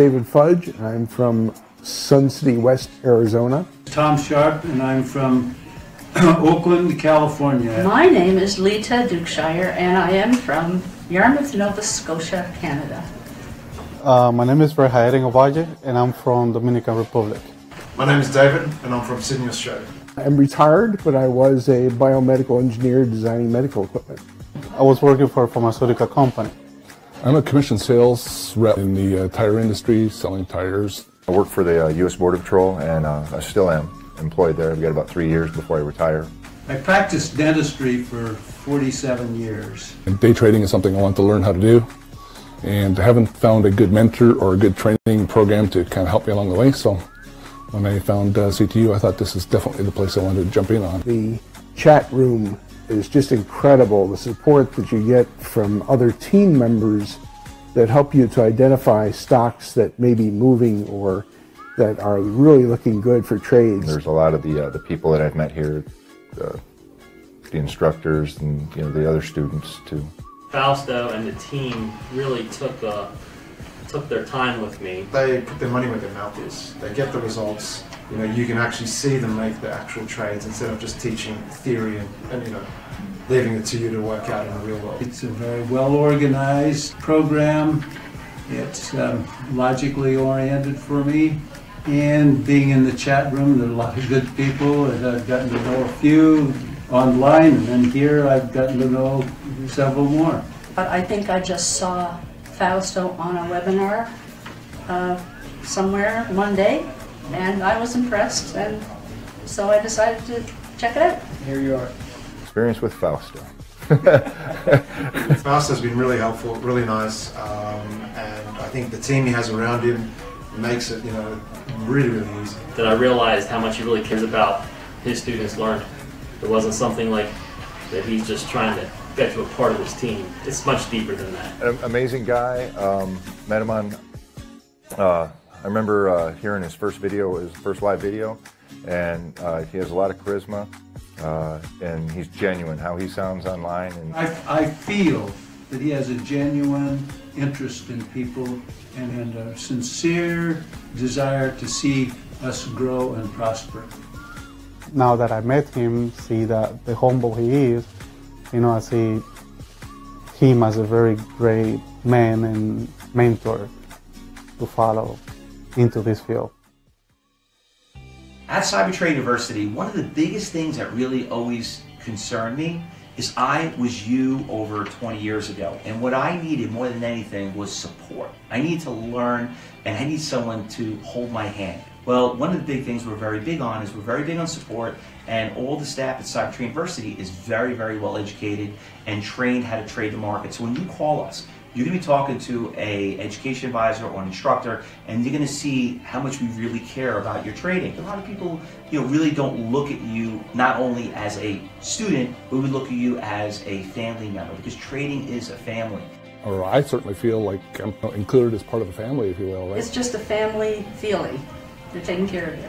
David Fudge. I'm from Sun City West, Arizona. Tom Sharp, and I'm from Oakland, California. My name is Lita Dukeshire, and I am from Yarmouth, Nova Scotia, Canada. Uh, my name is Rehaering Ovalle, and I'm from Dominican Republic. My name is David, and I'm from Sydney, Australia. I'm retired, but I was a biomedical engineer designing medical equipment. I was working for a pharmaceutical company. I'm a commissioned sales rep in the uh, tire industry, selling tires. I work for the uh, U.S. Border Patrol, and uh, I still am employed there. I've got about three years before I retire. I practiced dentistry for 47 years. And day trading is something I want to learn how to do, and I haven't found a good mentor or a good training program to kind of help me along the way. So when I found uh, CTU, I thought this is definitely the place I wanted to jump in on. The chat room is just incredible. The support that you get from other team members that help you to identify stocks that may be moving or that are really looking good for trades. There's a lot of the uh, the people that I've met here, uh, the instructors and you know the other students too. Fausto and the team really took uh, took their time with me. They put their money where their mouth is. They get the results. You know, you can actually see them make the actual trades instead of just teaching theory and, and you know, leaving it to you to work out in the real world. It's a very well organized program. It's um, logically oriented for me. And being in the chat room, there are a lot of good people, and I've gotten to know a few online, and then here I've gotten to know several more. But I think I just saw Fausto on a webinar uh, somewhere one day, and I was impressed, and so I decided to check it out. Here you are. Experience with Fausto. Fausto has been really helpful, really nice, um, and I think the team he has around him makes it, you know, really, really easy. That I realized how much he really cares about his students learning. It wasn't something like that he's just trying to get to a part of his team. It's much deeper than that. An amazing guy. Um, met him on. Uh, I remember uh, hearing his first video, his first live video, and uh, he has a lot of charisma, uh, and he's genuine. How he sounds online, and I, I feel that he has a genuine interest in people and, and a sincere desire to see us grow and prosper. Now that I met him, see that the humble he is, you know, I see him as a very great man and mentor to follow into this field. At Cybertrade University, one of the biggest things that really always concerned me is I was you over 20 years ago. And what I needed more than anything was support. I need to learn and I need someone to hold my hand. Well, one of the big things we're very big on is we're very big on support and all the staff at Cybertrade University is very, very well educated and trained how to trade the market. So when you call us, you're going to be talking to a education advisor or an instructor and you're going to see how much we really care about your trading a lot of people you know really don't look at you not only as a student but we look at you as a family member because trading is a family Or I certainly feel like I'm included as part of a family, if you will, right? It's just a family feeling. They're taking care of you.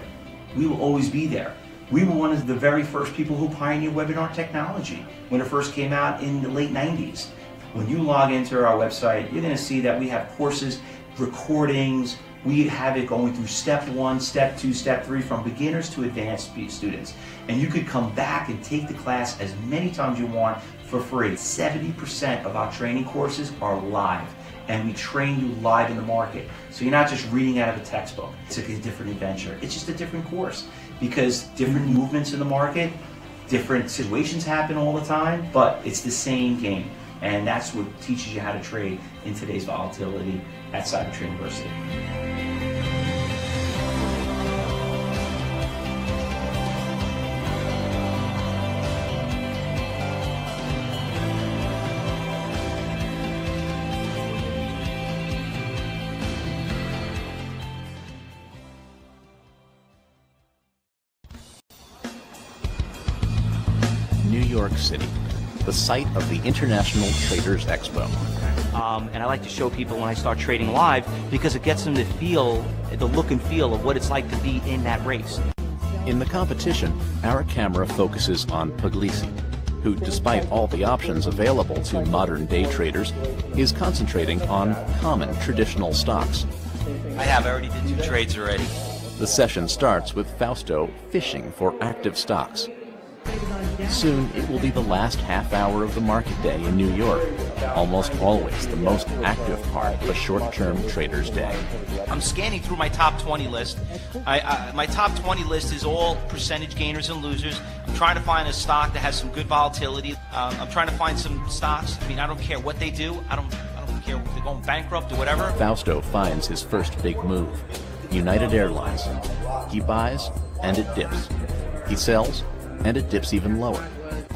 we will always be there we were one of the very first people who pioneered webinar technology when it first came out in the late 90s when you log into our website, you're going to see that we have courses, recordings, we have it going through step one, step two, step three, from beginners to advanced students. And you could come back and take the class as many times you want for free. 70% of our training courses are live and we train you live in the market. So you're not just reading out of a textbook. It's a different adventure. It's just a different course because different movements in the market, different situations happen all the time, but it's the same game. And that's what teaches you how to trade in today's volatility at Cybertrade University. Site of the International Traders Expo. Um, and I like to show people when I start trading live because it gets them to feel the look and feel of what it's like to be in that race. In the competition, our camera focuses on Pugliese, who, despite all the options available to modern day traders, is concentrating on common traditional stocks. I have. I already did two trades already. The session starts with Fausto fishing for active stocks. Soon, it will be the last half hour of the market day in New York, almost always the most active part of a short-term trader's day. I'm scanning through my top 20 list. I, I, my top 20 list is all percentage gainers and losers. I'm trying to find a stock that has some good volatility. Um, I'm trying to find some stocks. I mean, I don't care what they do. I don't. I don't care if they're going bankrupt or whatever. Fausto finds his first big move, United Airlines. He buys, and it dips. He sells, and it dips even lower.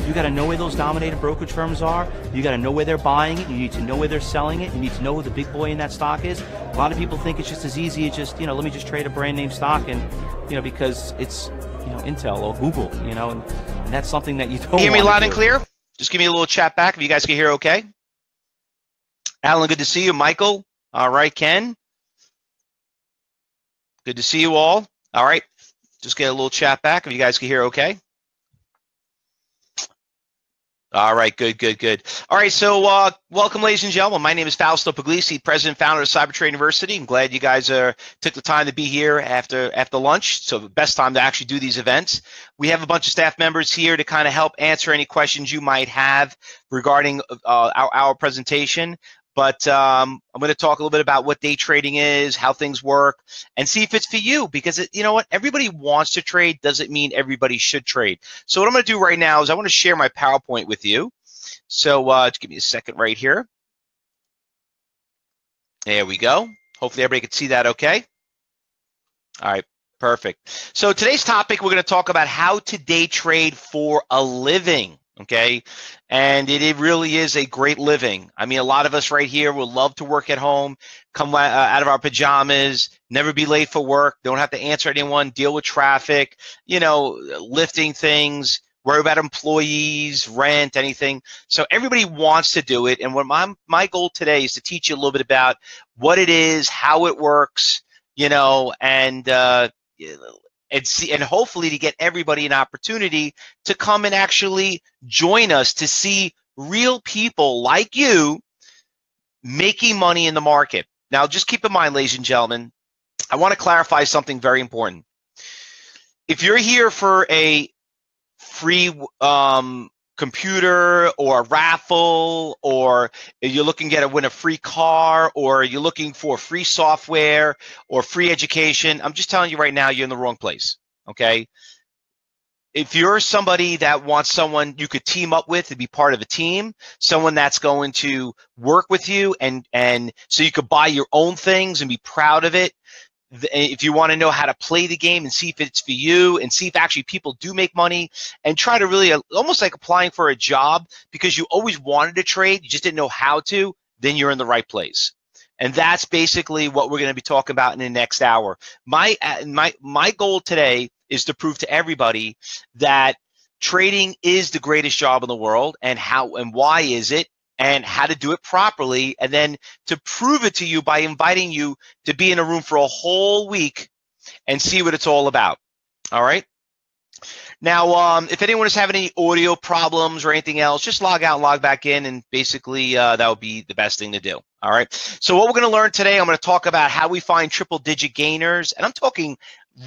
You got to know where those dominated brokerage firms are. You got to know where they're buying it. You need to know where they're selling it. You need to know who the big boy in that stock is. A lot of people think it's just as easy as just, you know, let me just trade a brand name stock and, you know, because it's, you know, Intel or Google, you know, and, and that's something that you don't hear me loud do. and clear. Just give me a little chat back if you guys can hear okay. Alan, good to see you. Michael, all right. Ken, good to see you all. All right. Just get a little chat back if you guys can hear okay. All right, good, good, good. All right, so uh, welcome, ladies and gentlemen. My name is Fausto Pugliese, president founder of Cybertrade University. I'm glad you guys uh, took the time to be here after after lunch. So the best time to actually do these events. We have a bunch of staff members here to kind of help answer any questions you might have regarding uh, our, our presentation. But um, I'm going to talk a little bit about what day trading is, how things work, and see if it's for you. Because it, you know what, everybody wants to trade doesn't mean everybody should trade. So what I'm going to do right now is I want to share my PowerPoint with you. So uh, just give me a second right here. There we go. Hopefully everybody can see that okay. All right, perfect. So today's topic, we're going to talk about how to day trade for a living okay? And it, it really is a great living. I mean a lot of us right here would love to work at home come uh, out of our pajamas never be late for work don't have to answer anyone deal with traffic you know lifting things worry about employees rent anything. So everybody wants to do it and what my, my goal today is to teach you a little bit about what it is how it works you know and uh, and see and hopefully to get everybody an opportunity to come and actually join us to see real people like you making money in the market. Now, just keep in mind, ladies and gentlemen, I want to clarify something very important. If you're here for a free um, computer or a raffle or you're looking to win a free car or you're looking for free software or free education i'm just telling you right now you're in the wrong place okay? If you're somebody that wants someone you could team up with to be part of a team someone that's going to work with you and and so you could buy your own things and be proud of it if you want to know how to play the game and see if it's for you and see if actually people do make money and try to really uh, almost like applying for a job because you always wanted to trade you just didn't know how to then you're in the right place. And that's basically what we're going to be talking about in the next hour. My uh, my my goal today is to prove to everybody that trading is the greatest job in the world and how and why is it and how to do it properly, and then to prove it to you by inviting you to be in a room for a whole week and see what it's all about. All right. Now, um, if anyone is having any audio problems or anything else, just log out log back in, and basically uh, that would be the best thing to do. All right. So what we're going to learn today, I'm going to talk about how we find triple digit gainers, and I'm talking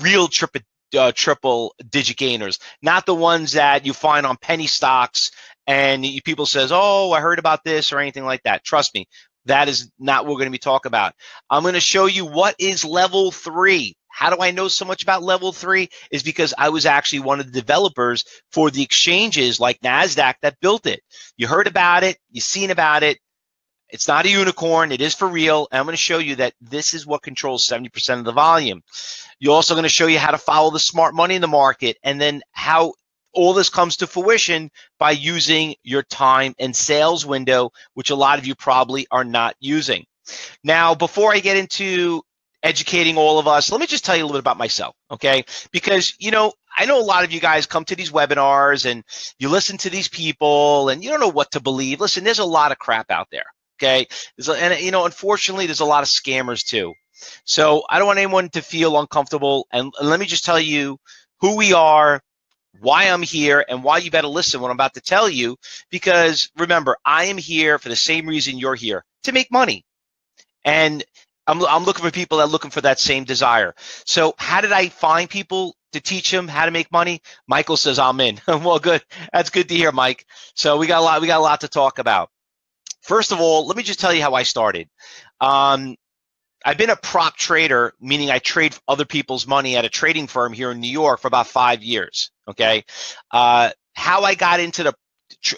real triple uh, triple digit gainers, not the ones that you find on penny stocks and you, people says, "Oh, I heard about this" or anything like that. Trust me, that is not what we're going to be talking about. I'm going to show you what is level three. How do I know so much about level three? Is because I was actually one of the developers for the exchanges like NASDAQ that built it. You heard about it, you've seen about it. It's not a unicorn, it is for real. And I'm going to show you that this is what controls 70% of the volume. You're also going to show you how to follow the smart money in the market and then how all this comes to fruition by using your time and sales window, which a lot of you probably are not using. Now, before I get into educating all of us, let me just tell you a little bit about myself, okay? Because, you know, I know a lot of you guys come to these webinars and you listen to these people and you don't know what to believe. Listen, there's a lot of crap out there, okay? A, and, you know, unfortunately, there's a lot of scammers too. So I don't want anyone to feel uncomfortable. And, and let me just tell you who we are, why I'm here, and why you better listen what I'm about to tell you. Because remember, I am here for the same reason you're here to make money. And I'm, I'm looking for people that are looking for that same desire. So, how did I find people to teach them how to make money? Michael says, I'm in. well, good. That's good to hear, Mike. So, we got a lot, we got a lot to talk about. First of all, let me just tell you how I started. Um, I've been a prop trader, meaning I trade other people's money at a trading firm here in New York for about five years. Okay, uh, how I got into the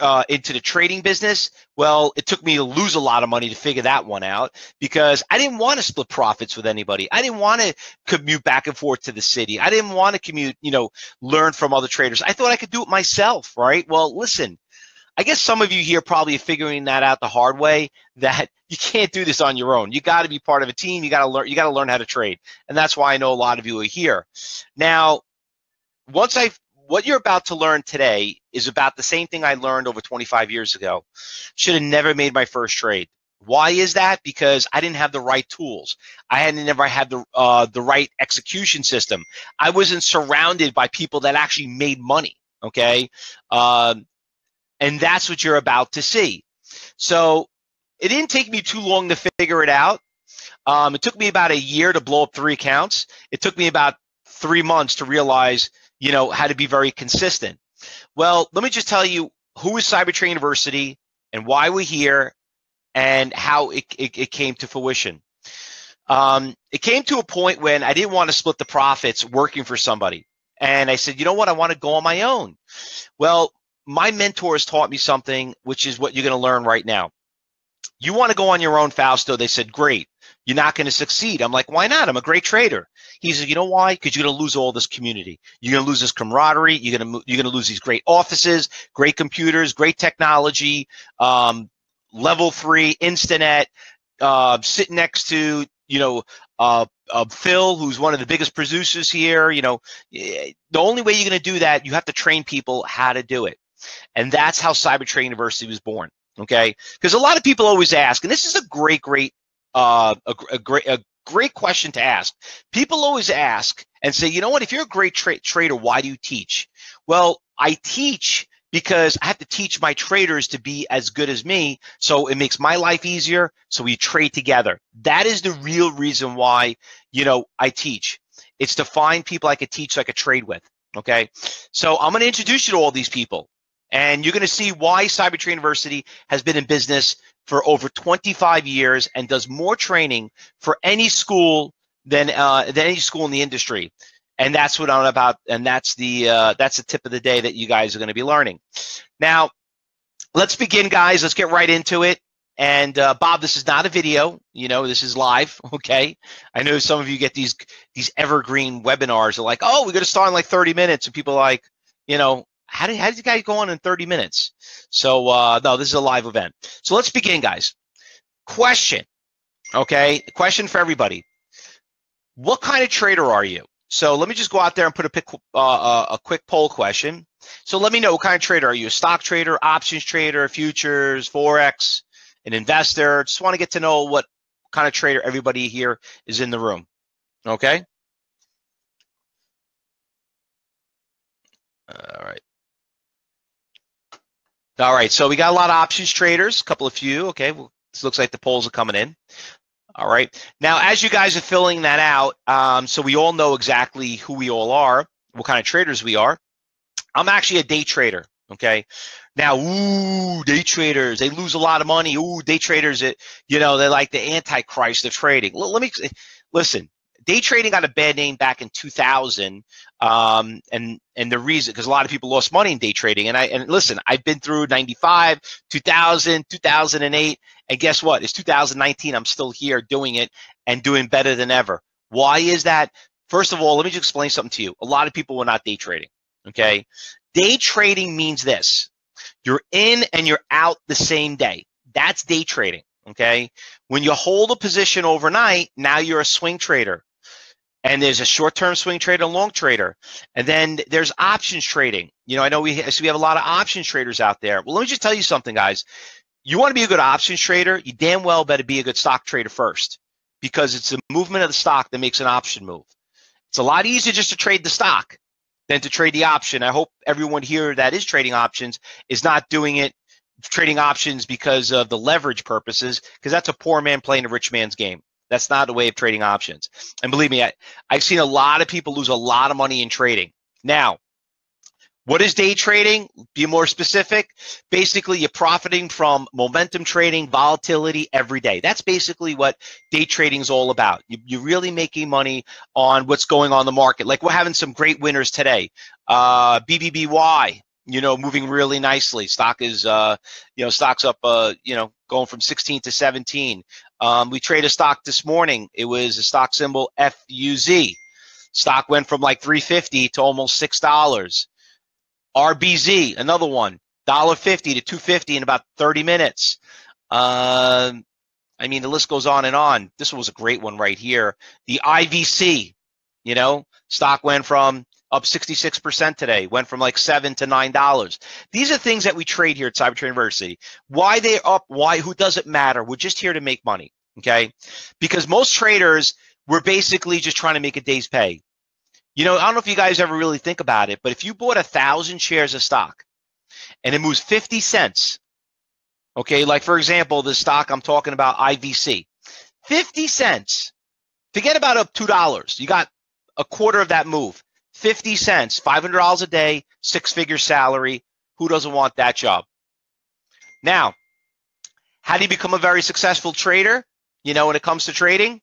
uh, into the trading business, well, it took me to lose a lot of money to figure that one out because I didn't want to split profits with anybody. I didn't want to commute back and forth to the city. I didn't want to commute, you know, learn from other traders. I thought I could do it myself, right? Well, listen, I guess some of you here probably figuring that out the hard way that you can't do this on your own. You got to be part of a team. You got to learn you got to learn how to trade. And that's why I know a lot of you are here. Now, once I what you're about to learn today is about the same thing I learned over 25 years ago. Should have never made my first trade. Why is that? Because I didn't have the right tools. I hadn't never had the uh, the right execution system. I wasn't surrounded by people that actually made money. Okay, um, and that's what you're about to see. So it didn't take me too long to figure it out. Um, it took me about a year to blow up three accounts. It took me about three months to realize, you know, how to be very consistent. Well, let me just tell you who is Cyber Trading University and why we're here and how it, it, it came to fruition. Um, it came to a point when I didn't want to split the profits working for somebody. And I said, you know what? I want to go on my own. Well, my mentors taught me something, which is what you're going to learn right now. You want to go on your own, Fausto? They said, great. You're not going to succeed. I'm like, why not? I'm a great trader. He said, you know why? Because you're going to lose all this community. You're going to lose this camaraderie. You're going to you're going to lose these great offices, great computers, great technology, um, level three, Instinet, uh, sitting next to you know uh, uh, Phil, who's one of the biggest producers here. You know, the only way you're going to do that, you have to train people how to do it. And that's how Cyber Trading University was born. Okay, because a lot of people always ask, and this is a great, great, uh, a, a great, a great question to ask. People always ask and say, you know what? If you're a great tra trader, why do you teach? Well, I teach because I have to teach my traders to be as good as me. So it makes my life easier. So we trade together. That is the real reason why, you know, I teach. It's to find people I could teach, so I could trade with. Okay. So I'm going to introduce you to all these people. And you're going to see why Cyber Trading University has been in business for over 25 years and does more training for any school than uh, than any school in the industry. And that's what I'm about. And that's the uh, that's the tip of the day that you guys are going to be learning. Now, let's begin, guys. Let's get right into it. And uh, Bob, this is not a video. You know, this is live. Okay. I know some of you get these these evergreen webinars. Are like, oh, we're going to start in like 30 minutes, and people like, you know, how did, how did you guys go on in 30 minutes? So, uh, no, this is a live event. So let's begin, guys. Question, okay? Question for everybody. What kind of trader are you? So let me just go out there and put a, pick, uh, uh, a quick poll question. So let me know what kind of trader are you? A stock trader, options trader, futures, forex, an investor? Just want to get to know what kind of trader everybody here is in the room. Okay. All right. All right, so we got a lot of options traders, a couple of few. Okay, well, this looks like the polls are coming in. All right, now as you guys are filling that out, um, so we all know exactly who we all are, what kind of traders we are. I'm actually a day trader. Okay, now ooh, day traders, they lose a lot of money. Ooh, day traders, it you know they're like the antichrist of trading. Let me listen day trading got a bad name back in 2000 um, and and the reason because a lot of people lost money in day trading. And i and listen i've been through 95 2000 2008 and guess what? It's 2019 i'm still here doing it and doing better than ever. Why is that? First of all let me just explain something to you. A lot of people were not day trading okay? Day trading means this. You're in and you're out the same day. That's day trading okay? When you hold a position overnight now you're a swing trader and there's a short-term swing trader, a long trader, and then there's options trading. You know, I know we so we have a lot of options traders out there. Well, let me just tell you something, guys. You want to be a good options trader, you damn well better be a good stock trader first, because it's the movement of the stock that makes an option move. It's a lot easier just to trade the stock than to trade the option. I hope everyone here that is trading options is not doing it trading options because of the leverage purposes, because that's a poor man playing a rich man's game. That's not a way of trading options. And believe me, I, I've seen a lot of people lose a lot of money in trading. Now, what is day trading? Be more specific. Basically, you're profiting from momentum trading, volatility every day. That's basically what day trading is all about. You, are really making money on what's going on the market. Like we're having some great winners today. Uh, BBBY, you know, moving really nicely. Stock is, uh, you know, stock's up, uh, you know, going from 16 to 17. Um, we traded a stock this morning. It was a stock symbol FUZ. Stock went from like 350 to almost six dollars. RBZ, another one, $1.50 to 250 in about 30 minutes. Um, I mean, the list goes on and on. This was a great one right here. The IVC, you know, stock went from up 66% today, went from like seven to nine dollars. These are things that we trade here at Cybertrade University. Why they're up, why, who doesn't matter. We're just here to make money. Okay. Because most traders, we're basically just trying to make a day's pay. You know, I don't know if you guys ever really think about it, but if you bought a thousand shares of stock and it moves 50 cents, okay, like for example, the stock I'm talking about, IVC, 50 cents, forget about up $2. You got a quarter of that move. 50 cents, $500 a day, six figure salary. Who doesn't want that job? Now, how do you become a very successful trader? You know, when it comes to trading?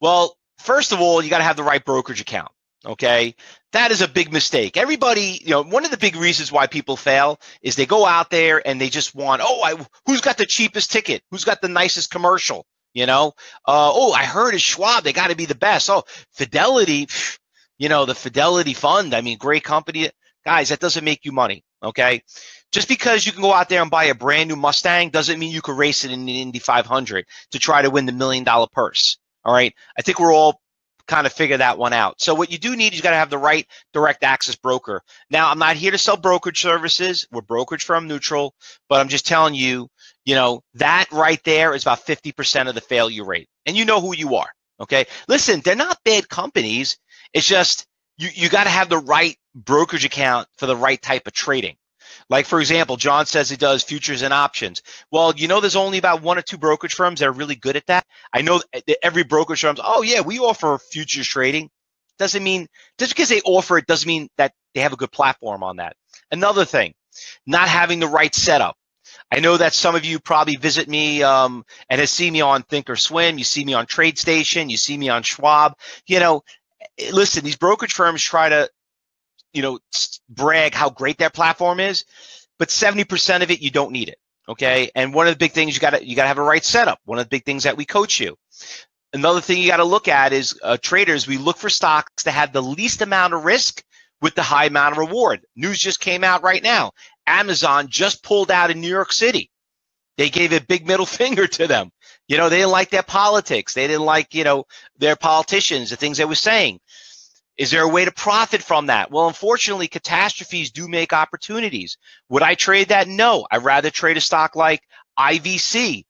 Well, first of all, you got to have the right brokerage account. Okay. That is a big mistake. Everybody, you know, one of the big reasons why people fail is they go out there and they just want, oh, I, who's got the cheapest ticket? Who's got the nicest commercial? You know, uh, oh, I heard it's Schwab. They got to be the best. Oh, Fidelity, you know, the Fidelity Fund. I mean, great company. Guys, that doesn't make you money. Okay. Just because you can go out there and buy a brand new Mustang doesn't mean you can race it in the Indy 500 to try to win the million dollar purse. All right. I think we're all kind of figure that one out. So what you do need is you got to have the right direct access broker. Now, I'm not here to sell brokerage services. We're brokerage firm neutral, but I'm just telling you, you know, that right there is about 50% of the failure rate. And you know who you are. Okay. Listen, they're not bad companies. It's just you, you got to have the right brokerage account for the right type of trading. Like, for example, John says he does futures and options. Well, you know, there's only about one or two brokerage firms that are really good at that. I know every brokerage firm's, oh, yeah, we offer futures trading. Doesn't mean, just because they offer it doesn't mean that they have a good platform on that. Another thing, not having the right setup. I know that some of you probably visit me um, and has seen me on Thinkorswim. You see me on TradeStation. You see me on Schwab. You know, listen, these brokerage firms try to you know, brag how great their platform is, but 70% of it, you don't need it. Okay. And one of the big things you got to, you got to have a right setup. One of the big things that we coach you. Another thing you got to look at is uh, traders, we look for stocks that have the least amount of risk with the high amount of reward. News just came out right now. Amazon just pulled out in New York City. They gave a big middle finger to them. You know, they didn't like their politics. They didn't like, you know, their politicians, the things they were saying. Is there a way to profit from that? Well, unfortunately, catastrophes do make opportunities. Would I trade that? No. I'd rather trade a stock like IVC.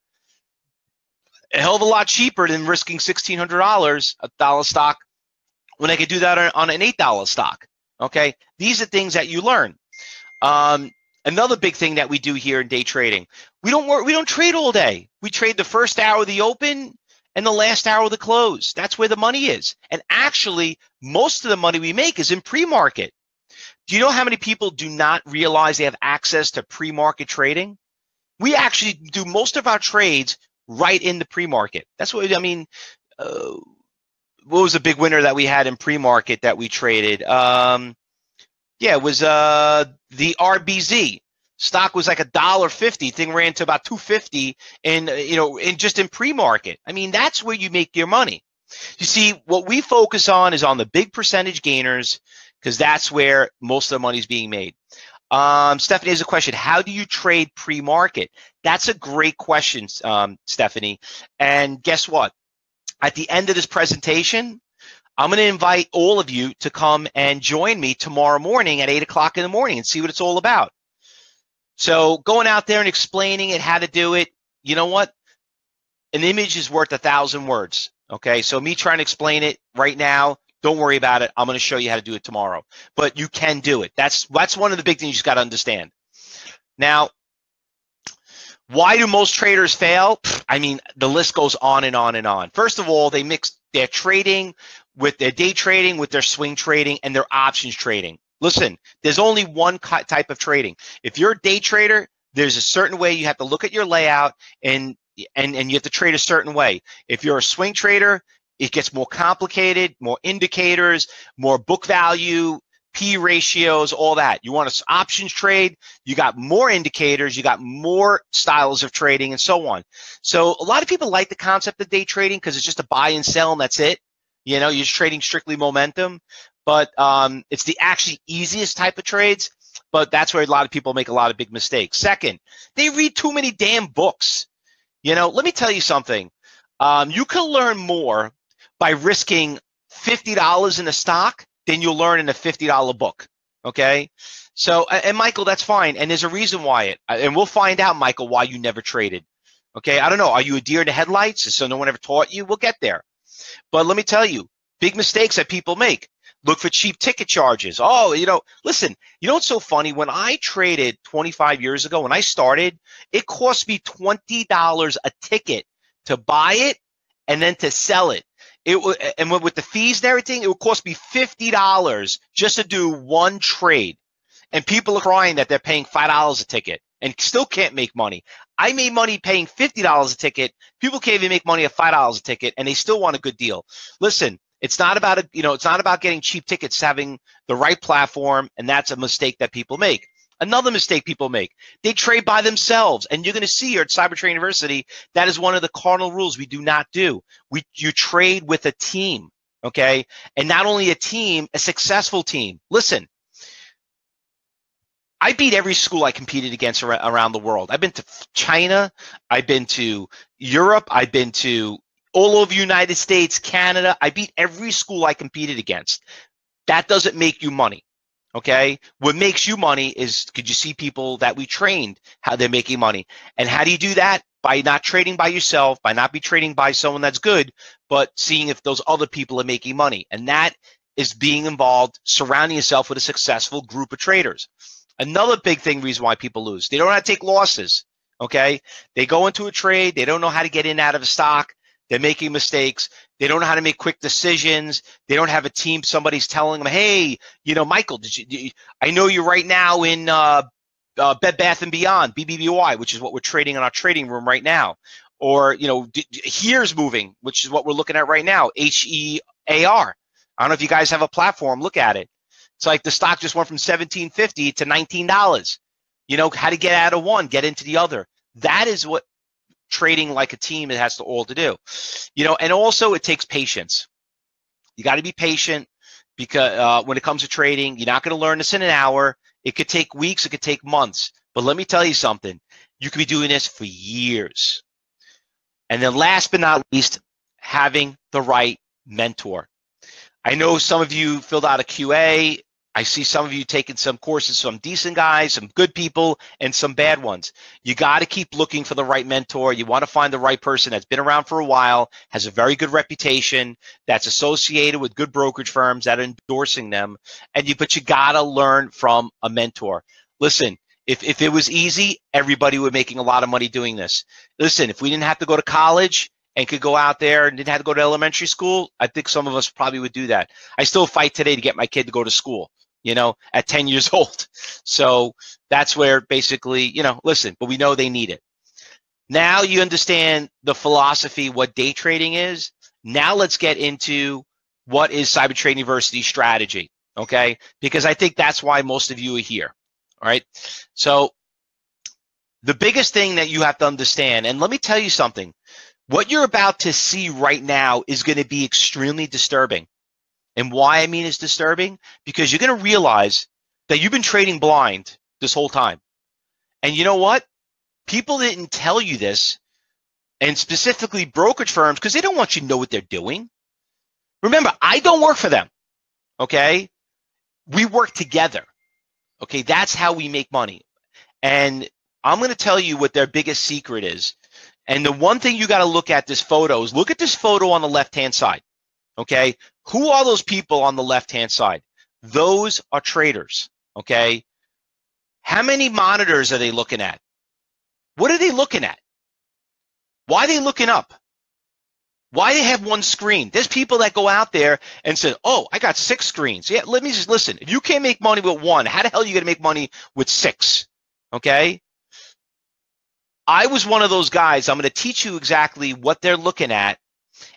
A hell of a lot cheaper than risking $1,600 a dollar stock when I could do that on, an $8 stock. Okay. These are things that you learn. Um, another big thing that we do here in day trading, we don't work, we don't trade all day. We trade the first hour of the open and the last hour of the close. That's where the money is. And actually, most of the money we make is in pre-market. Do you know how many people do not realize they have access to pre-market trading? We actually do most of our trades right in the pre-market. That's what I mean. Uh, what was the big winner that we had in pre-market that we traded? Um, yeah, it was uh, the RBZ. Stock was like a dollar fifty. Thing ran to about two fifty, and you know, in just in pre-market. I mean, that's where you make your money. You see, what we focus on is on the big percentage gainers because that's where most of the money is being made. Um, Stephanie has a question. How do you trade pre-market? That's a great question, um, Stephanie. And guess what? At the end of this presentation, I'm going to invite all of you to come and join me tomorrow morning at 8 o'clock in the morning and see what it's all about. So going out there and explaining it, how to do it, you know what? An image is worth a thousand words. Okay. So me trying to explain it right now Don't worry about it. I'm going to show you how to do it tomorrow. But you can do it. That's that's one of the big things you just got to understand. Now, why do most traders fail? I mean, the list goes on and on and on. First of all, they mix their trading with their day trading, with their swing trading, and their options trading. Listen, there's only one type of trading. If you're a day trader, there's a certain way you have to look at your layout and and and you have to trade a certain way. If you're a swing trader, it gets more complicated, more indicators, more book value, P ratios, all that. You want to options trade, you got more indicators, you got more styles of trading, and so on. So a lot of people like the concept of day trading because it's just a buy and sell and that's it. You know, you're just trading strictly momentum, but um, it's the actually easiest type of trades. But that's where a lot of people make a lot of big mistakes. Second, they read too many damn books. You know, let me tell you something. Um, you can learn more by risking $50 in a stock than you'll learn in a $50 book. Okay. So, and Michael, that's fine. And there's a reason why it, and we'll find out, Michael, why you never traded. Okay. I don't know. Are you a deer in the headlights? So no one ever taught you? We'll get there. But let me tell you, big mistakes that people make. Look for cheap ticket charges. Oh, you know, listen, you know what's so funny? When I traded 25 years ago, when I started, it cost me $20 a ticket to buy it and then to sell it. It and with the fees and everything, it would cost me fifty dollars just to do one trade. And people are crying that they're paying five dollars a ticket and still can't make money. I made money paying fifty dollars a ticket. People can't even make money at five dollars a ticket, and they still want a good deal. Listen, it's not about a, you know, it's not about getting cheap tickets, having the right platform, and that's a mistake that people make. Another mistake people make, they trade by themselves. And you're going to see here at Cybertrade University, that is one of the cardinal rules we do not do. We you trade with a team, okay? And not only a team, a successful team. Listen, I beat every school I competed against around the world. I've been to China, I've been to Europe, I've been to all over United States, Canada. I beat every school I competed against. That doesn't make you money. Okay. What makes you money is could you see people that we trained how they're making money? And how do you do that? By not trading by yourself, by not be trading by someone that's good, but seeing if those other people are making money. And that is being involved, surrounding yourself with a successful group of traders. Another big thing reason why people lose. They don't know to take losses. Okay. They go into a trade, they don't know how to get in out of a stock. They're making mistakes. They don't know how to make quick decisions. They don't have a team. Somebody's telling them, "Hey, you know, Michael, did you? Did you I know you're right now in uh, uh, Bed Bath and Beyond, BBBY, which is what we're trading in our trading room right now, or you know, here's moving, which is what we're looking at right now, H E A R. I don't know if you guys have a platform. Look at it. It's like the stock just went from 1750 to $19. You know, how to get out of one, get into the other. That is what trading like a team it has to all to do. You know and also it takes patience. You got to be patient because uh, when it comes to trading you're not going to learn this in an hour. It could take weeks it could take months but let me tell you something. You could be doing this for years. And then last but not least having the right mentor. I know some of you filled out a qa I see some of you taking some courses, some decent guys, some good people, and some bad ones. You got to keep looking for the right mentor. You want to find the right person that's been around for a while, has a very good reputation, that's associated with good brokerage firms that are endorsing them. And you, but you got to learn from a mentor. Listen, if, if it was easy, everybody would be making a lot of money doing this. Listen, if we didn't have to go to college, and could go out there and didn't have to go to elementary school, I think some of us probably would do that. I still fight today to get my kid to go to school you know, at 10 years old. So that's where basically, you know, listen, but we know they need it. Now you understand the philosophy, what day trading is. Now let's get into what is Cyber Cybertrade University strategy, okay? Because I think that's why most of you are here, all right? So the biggest thing that you have to understand, and let me tell you something, what you're about to see right now is going to be extremely disturbing. And why I mean is disturbing because you're going to realize that you've been trading blind this whole time. And you know what? People didn't tell you this, and specifically brokerage firms, because they don't want you to know what they're doing. Remember, I don't work for them. Okay? We work together. Okay? That's how we make money. And I'm going to tell you what their biggest secret is. And the one thing you got to look at this photo is look at this photo on the left hand side. Okay. Who are those people on the left hand side? Those are traders. Okay. How many monitors are they looking at? What are they looking at? Why are they looking up? Why they have one screen? There's people that go out there and say, "Oh, I got six screens." Yeah, let me just listen. If you can't make money with one, how the hell are you going to make money with six? Okay. I was one of those guys. I'm going to teach you exactly what they're looking at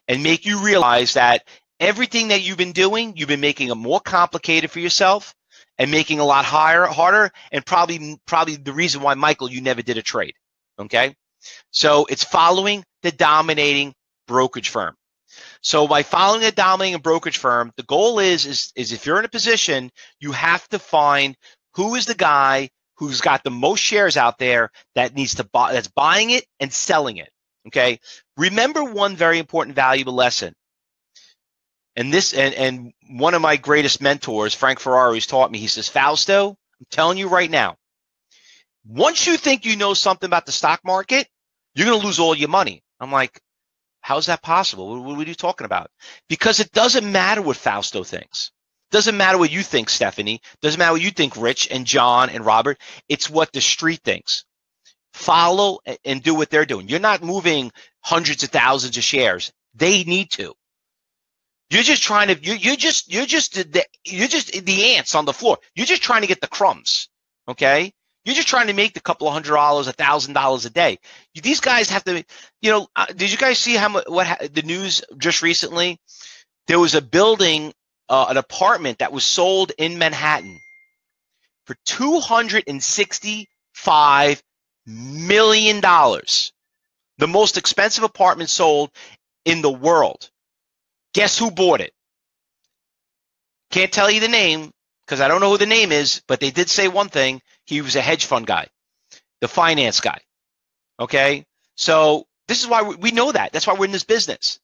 and make you realize that everything that you've been doing, you've been making it more complicated for yourself and making a lot higher, harder, and probably probably the reason why Michael, you never did a trade. Okay. So it's following the dominating brokerage firm. So by following a dominating brokerage firm, the goal is, is, is if you're in a position, you have to find who is the guy who's got the most shares out there that needs to buy, that's buying it and selling it. Okay. Remember one very important valuable lesson. And this, and, and one of my greatest mentors, Frank Ferrari, has taught me, he says, Fausto, I'm telling you right now, once you think you know something about the stock market, you're going to lose all your money. I'm like, how's that possible? What, what, are you talking about? Because it doesn't matter what Fausto thinks. Doesn't matter what you think, Stephanie. Doesn't matter what you think, Rich and John and Robert. It's what the street thinks. Follow and do what they're doing. You're not moving hundreds of thousands of shares. They need to. You're just trying to. You're, you're just. You're just the. You're just the ants on the floor. You're just trying to get the crumbs. Okay. You're just trying to make the couple of hundred dollars, a thousand dollars a day. These guys have to, you know. Uh, did you guys see how much what the news just recently? There was a building, uh, an apartment that was sold in Manhattan for two hundred and sixty-five million dollars. The most expensive apartment sold in the world. Guess who bought it? Can't tell you the name because I don't know who the name is, but they did say one thing he was a hedge fund guy, the finance guy. Okay. So this is why we know that. That's why we're in this business.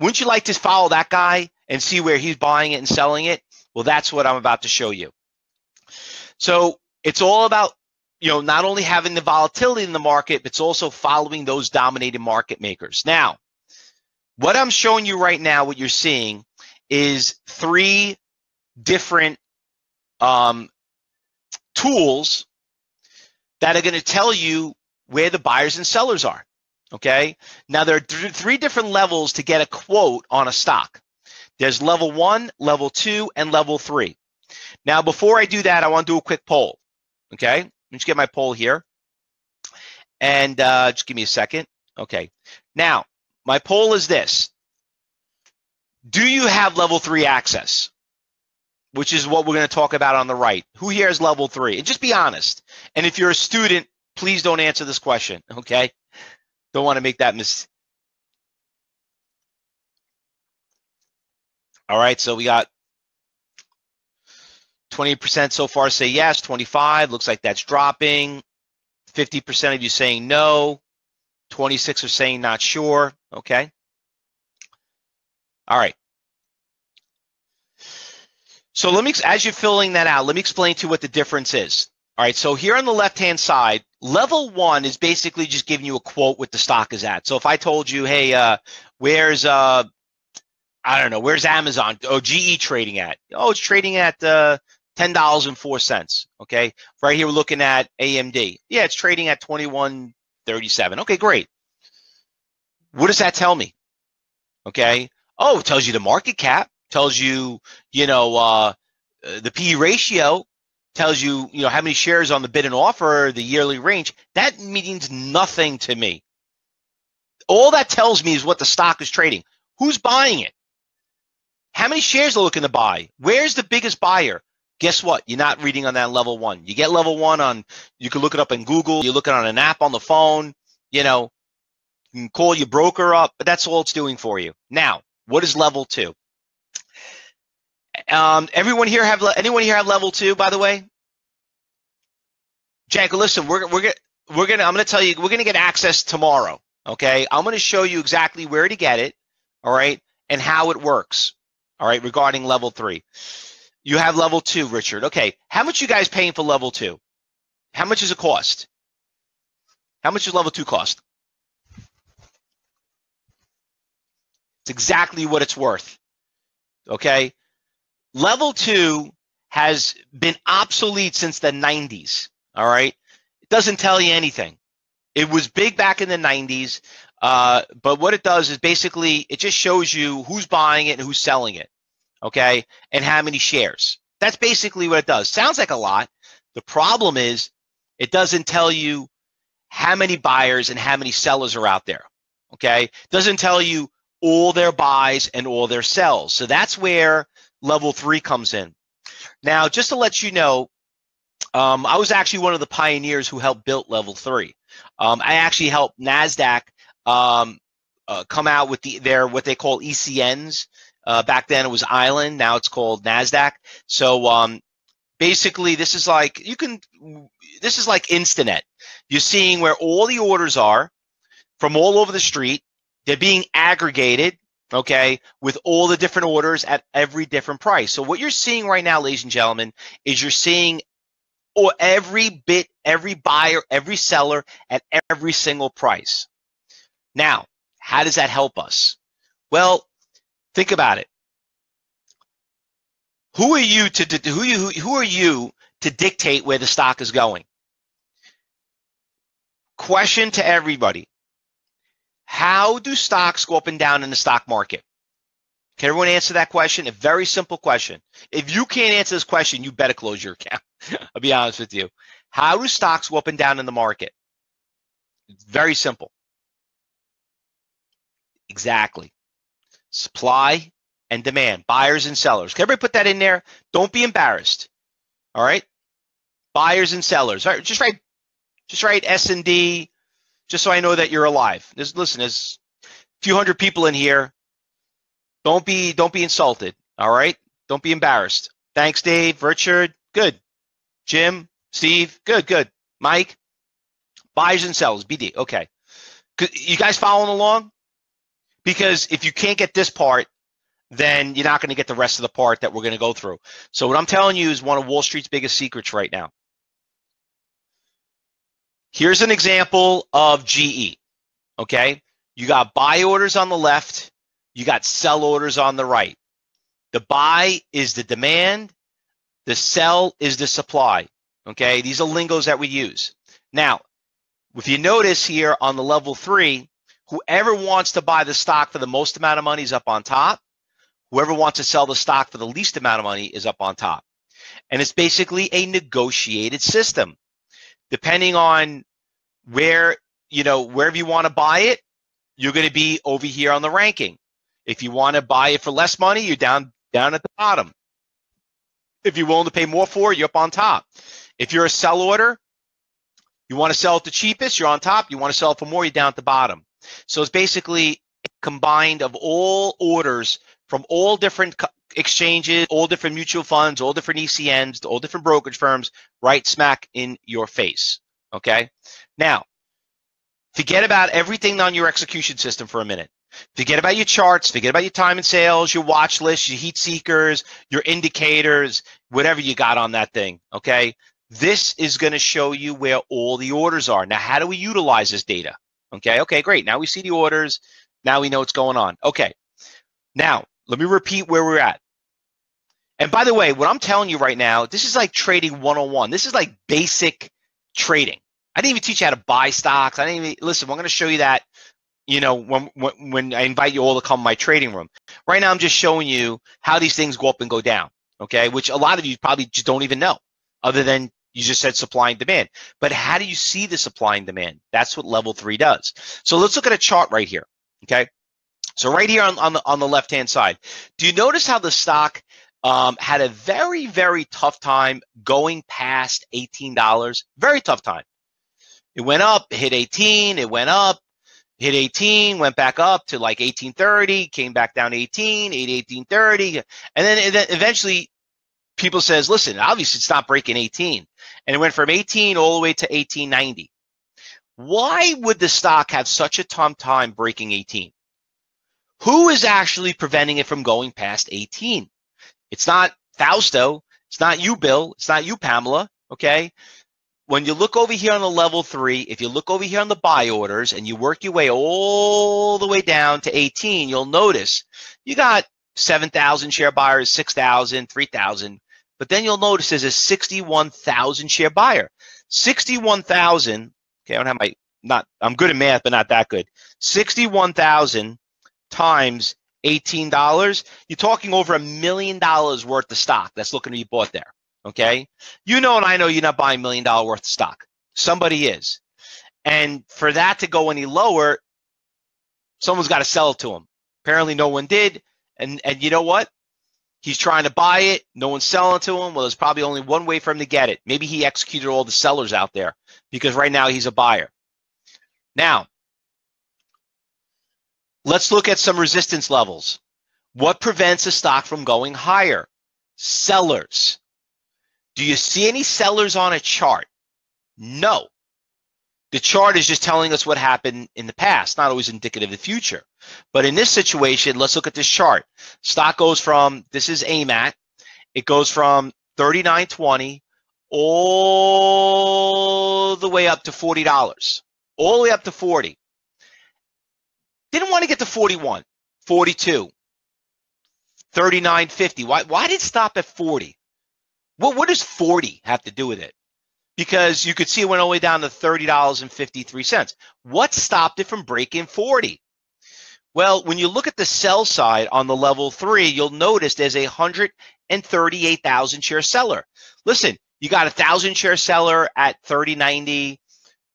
Wouldn't you like to follow that guy and see where he's buying it and selling it? Well, that's what I'm about to show you. So it's all about, you know, not only having the volatility in the market, but it's also following those dominated market makers. Now, what I'm showing you right now, what you're seeing is three different um, tools that are going to tell you where the buyers and sellers are. Okay. Now there are th- three different levels to get a quote on a stock. There's level one, level two, and level three. Now, before I do that, I want to do a quick poll. Okay. Let me just get my poll here. And uh, just give me a second. Okay. Now, my poll is this Do you have level three access? which is what we're going to talk about on the right. Who here is level three? And just be honest. And if you're a student, please don't answer this question, okay? Don't want to make that mistake. All right, so we got 20% so far say yes, 25 looks like that's dropping. 50% of you saying no, 26 are saying not sure, okay? All right. So let me, as you're filling that out, let me explain to you what the difference is. All right, so here on the left-hand side, level one is basically just giving you a quote what the stock is at. So if I told you, hey, uh, where's, uh, I don't know, where's Amazon? Oh, GE trading at? Oh, it's trading at uh, $10.04. Okay, right here we're looking at AMD. Yeah, it's trading at 21.37. Okay, great. What does that tell me? Okay. Oh, it tells you the market cap tells you, you know, uh, the P ratio tells you, you know, how many shares on the bid and offer, the yearly range. That means nothing to me. All that tells me is what the stock is trading. Who's buying it? How many shares are looking to buy? Where's the biggest buyer? Guess what? You're not reading on that level one. You get level one on, you can look it up in Google. You look it on an app on the phone. You know, you can call your broker up, but that's all it's doing for you. Now, what is level two? Um, everyone here have anyone here have level two? By the way, Jack, listen, we're we're we're gonna I'm gonna tell you we're gonna get access tomorrow. Okay, I'm gonna show you exactly where to get it. All right, and how it works. All right, regarding level three, you have level two, Richard. Okay, how much you guys paying for level two? How much does it cost? How much does level two cost? It's exactly what it's worth. Okay. Level two has been obsolete since the 90s. All right. It doesn't tell you anything. It was big back in the 90s. Uh, but what it does is basically it just shows you who's buying it and who's selling it. Okay. And how many shares. That's basically what it does. Sounds like a lot. The problem is it doesn't tell you how many buyers and how many sellers are out there. Okay. Doesn't tell you all their buys and all their sells. So that's where level three comes in. Now, just to let you know, um, I was actually one of the pioneers who helped build level three. Um, I actually helped NASDAQ um, uh, come out with the, their what they call ECNs. Uh, back then it was Island, now it's called NASDAQ. So um, basically, this is like you can, this is like Instinet. You're seeing where all the orders are from all over the street. They're being aggregated okay, with all the different orders at every different price. So what you're seeing right now, ladies and gentlemen, is you're seeing or every bit, every buyer, every seller at every single price. Now, how does that help us? Well, think about it. Who are you to who you who are you to dictate where the stock is going? Question to everybody. How do stocks go up and down in the stock market? Can everyone answer that question? A very simple question. If you can't answer this question, you better close your account. I'll be honest with you. How do stocks go up and down in the market? It's very simple. Exactly. Supply and demand, buyers and sellers. Can everybody put that in there? Don't be embarrassed. All right. Buyers and sellers. All right, just write, just write S and D, just so I know that you're alive. There's, listen, there's a few hundred people in here. Don't be don't be insulted. All right. Don't be embarrassed. Thanks, Dave, Richard. Good. Jim, Steve. Good, good. Mike. buyers and sellers, BD. Okay. You guys following along? Because if you can't get this part, then you're not going to get the rest of the part that we're going to go through. So what I'm telling you is one of Wall Street's biggest secrets right now. Here's an example of GE. Okay. You got buy orders on the left, you got sell orders on the right. The buy is the demand, the sell is the supply. Okay. These are lingos that we use. Now, if you notice here on the level three, whoever wants to buy the stock for the most amount of money is up on top. Whoever wants to sell the stock for the least amount of money is up on top. And it's basically a negotiated system depending on where, you know, wherever you want to buy it, you're going to be over here on the ranking. If you want to buy it for less money, you're down down at the bottom. If you're willing to pay more for it, you're up on top. If you're a sell order, you want to sell it the cheapest, you're on top. You want to sell it for more, you're down at the bottom. So it's basically combined of all orders from all different exchanges, all different mutual funds, all different ECNs, all different brokerage firms, right smack in your face. Okay. Now, forget about everything on your execution system for a minute. Forget about your charts, forget about your time and sales, your watch list, your heat seekers, your indicators, whatever you got on that thing. Okay. This is going to show you where all the orders are. Now, how do we utilize this data? Okay. Okay, great. Now we see the orders. Now we know what's going on. Okay. Now, let me repeat where we're at. And by the way, what I'm telling you right now, this is like trading 101. This is like basic trading. I didn't even teach you how to buy stocks. I didn't even listen. I'm going to show you that. You know, when, when when I invite you all to come my trading room. Right now, I'm just showing you how these things go up and go down. Okay, which a lot of you probably just don't even know, other than you just said supply and demand. But how do you see the supply and demand? That's what level three does. So let's look at a chart right here. Okay, so right here on, on the on the left hand side, do you notice how the stock um, had a very very tough time going past eighteen dollars? Very tough time. It went up, hit 18, it went up, hit 18, went back up to like 1830, came back down 18, 1830, and then, and then eventually people says, listen, obviously it's not breaking 18. And it went from 18 all the way to 1890. Why would the stock have such a tough time breaking 18? Who is actually preventing it from going past 18? It's not Fausto. It's not you, Bill. It's not you, Pamela. Okay when you look over here on the level three, if you look over here on the buy orders and you work your way all the way down to 18, you'll notice you got 7,000 share buyers, 6,000, 3,000. But then you'll notice there's a 61,000 share buyer. 61,000, okay, I don't have my, not, I'm good at math, but not that good. 61,000 times $18, you're talking over a million dollars worth of stock that's looking to be bought there. Okay. You know, and I know you're not buying million dollar worth of stock. Somebody is. And for that to go any lower, someone's got to sell it to them. Apparently, no one did. And and you know what? He's trying to buy it. No one's selling to him. Well, there's probably only one way for him to get it. Maybe he executed all the sellers out there because right now he's a buyer. Now, let's look at some resistance levels. What prevents a stock from going higher? Sellers. Do you see any sellers on a chart? No. The chart is just telling us what happened in the past, not always indicative of the future. But in this situation, let's look at this chart. Stock goes from, this is AMAT, it goes from 39.20 all the way up to $40, all the way up to 40. Didn't want to get to 41, 42, 39.50. Why, why did it stop at 40? What, what does 40 have to do with it? because you could see it went all the way down to $30.53. What stopped it from breaking 40? Well, when you look at the sell side on the level three, you'll notice there's a 138,000 share seller. Listen, you got a thousand share seller at 3090,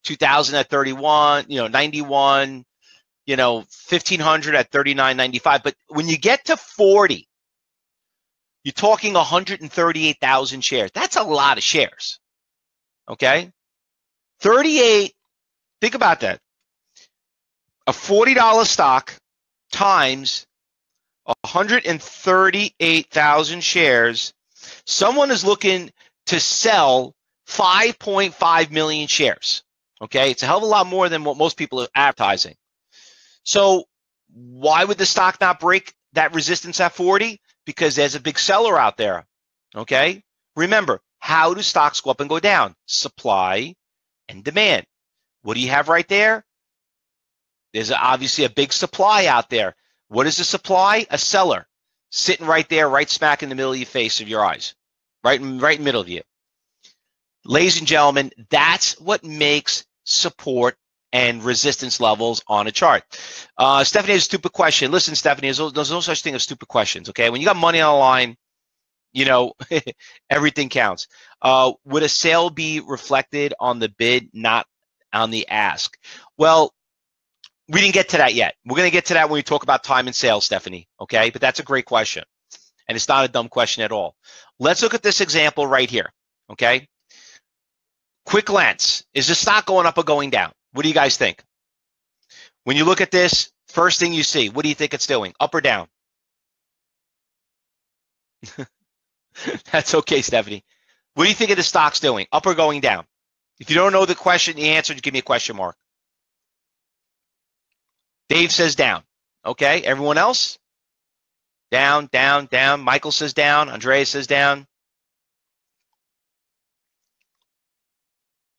2000 at 31, you know, 91, you know, 1500 at 39.95. But when you get to 40, you're talking 138,000 shares. That's a lot of shares. Okay. 38, think about that. A $40 stock times 138,000 shares. Someone is looking to sell 5.5 million shares. Okay. It's a hell of a lot more than what most people are advertising. So why would the stock not break that resistance at 40? Because there's a big seller out there. Okay. Remember, how do stocks go up and go down? Supply and demand. What do you have right there? There's obviously a big supply out there. What is the supply? A seller sitting right there, right smack in the middle of your face of your eyes, right, right in the middle of you. Ladies and gentlemen, that's what makes support and resistance levels on a chart. Uh, Stephanie has a stupid question. Listen, Stephanie, there's no, there's no such thing as stupid questions. Okay, when you got money on the line, you know, everything counts. Uh, would a sale be reflected on the bid, not on the ask? Well, we didn't get to that yet. We're going to get to that when we talk about time and sales, Stephanie. Okay, but that's a great question, and it's not a dumb question at all. Let's look at this example right here. Okay, quick glance: is the stock going up or going down? What do you guys think? When you look at this, first thing you see, what do you think it's doing? Up or down? That's okay, Stephanie. What do you think of the stocks doing? Up or going down? If you don't know the question, the answer, just give me a question mark. Dave says down. Okay, everyone else? Down, down, down. Michael says down. Andrea says down.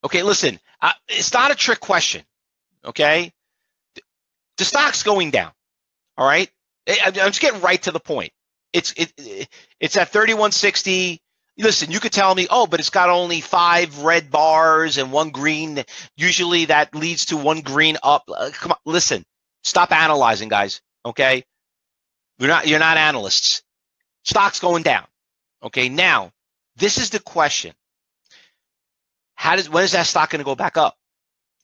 Okay, listen, uh, it's not a trick question. Okay, the stock's going down. All right, I'm just getting right to the point it's it it's at 3160 listen you could tell me oh but it's got only five red bars and one green usually that leads to one green up uh, come on listen stop analyzing guys okay you're not you're not analysts stocks going down okay now this is the question how does when is that stock going to go back up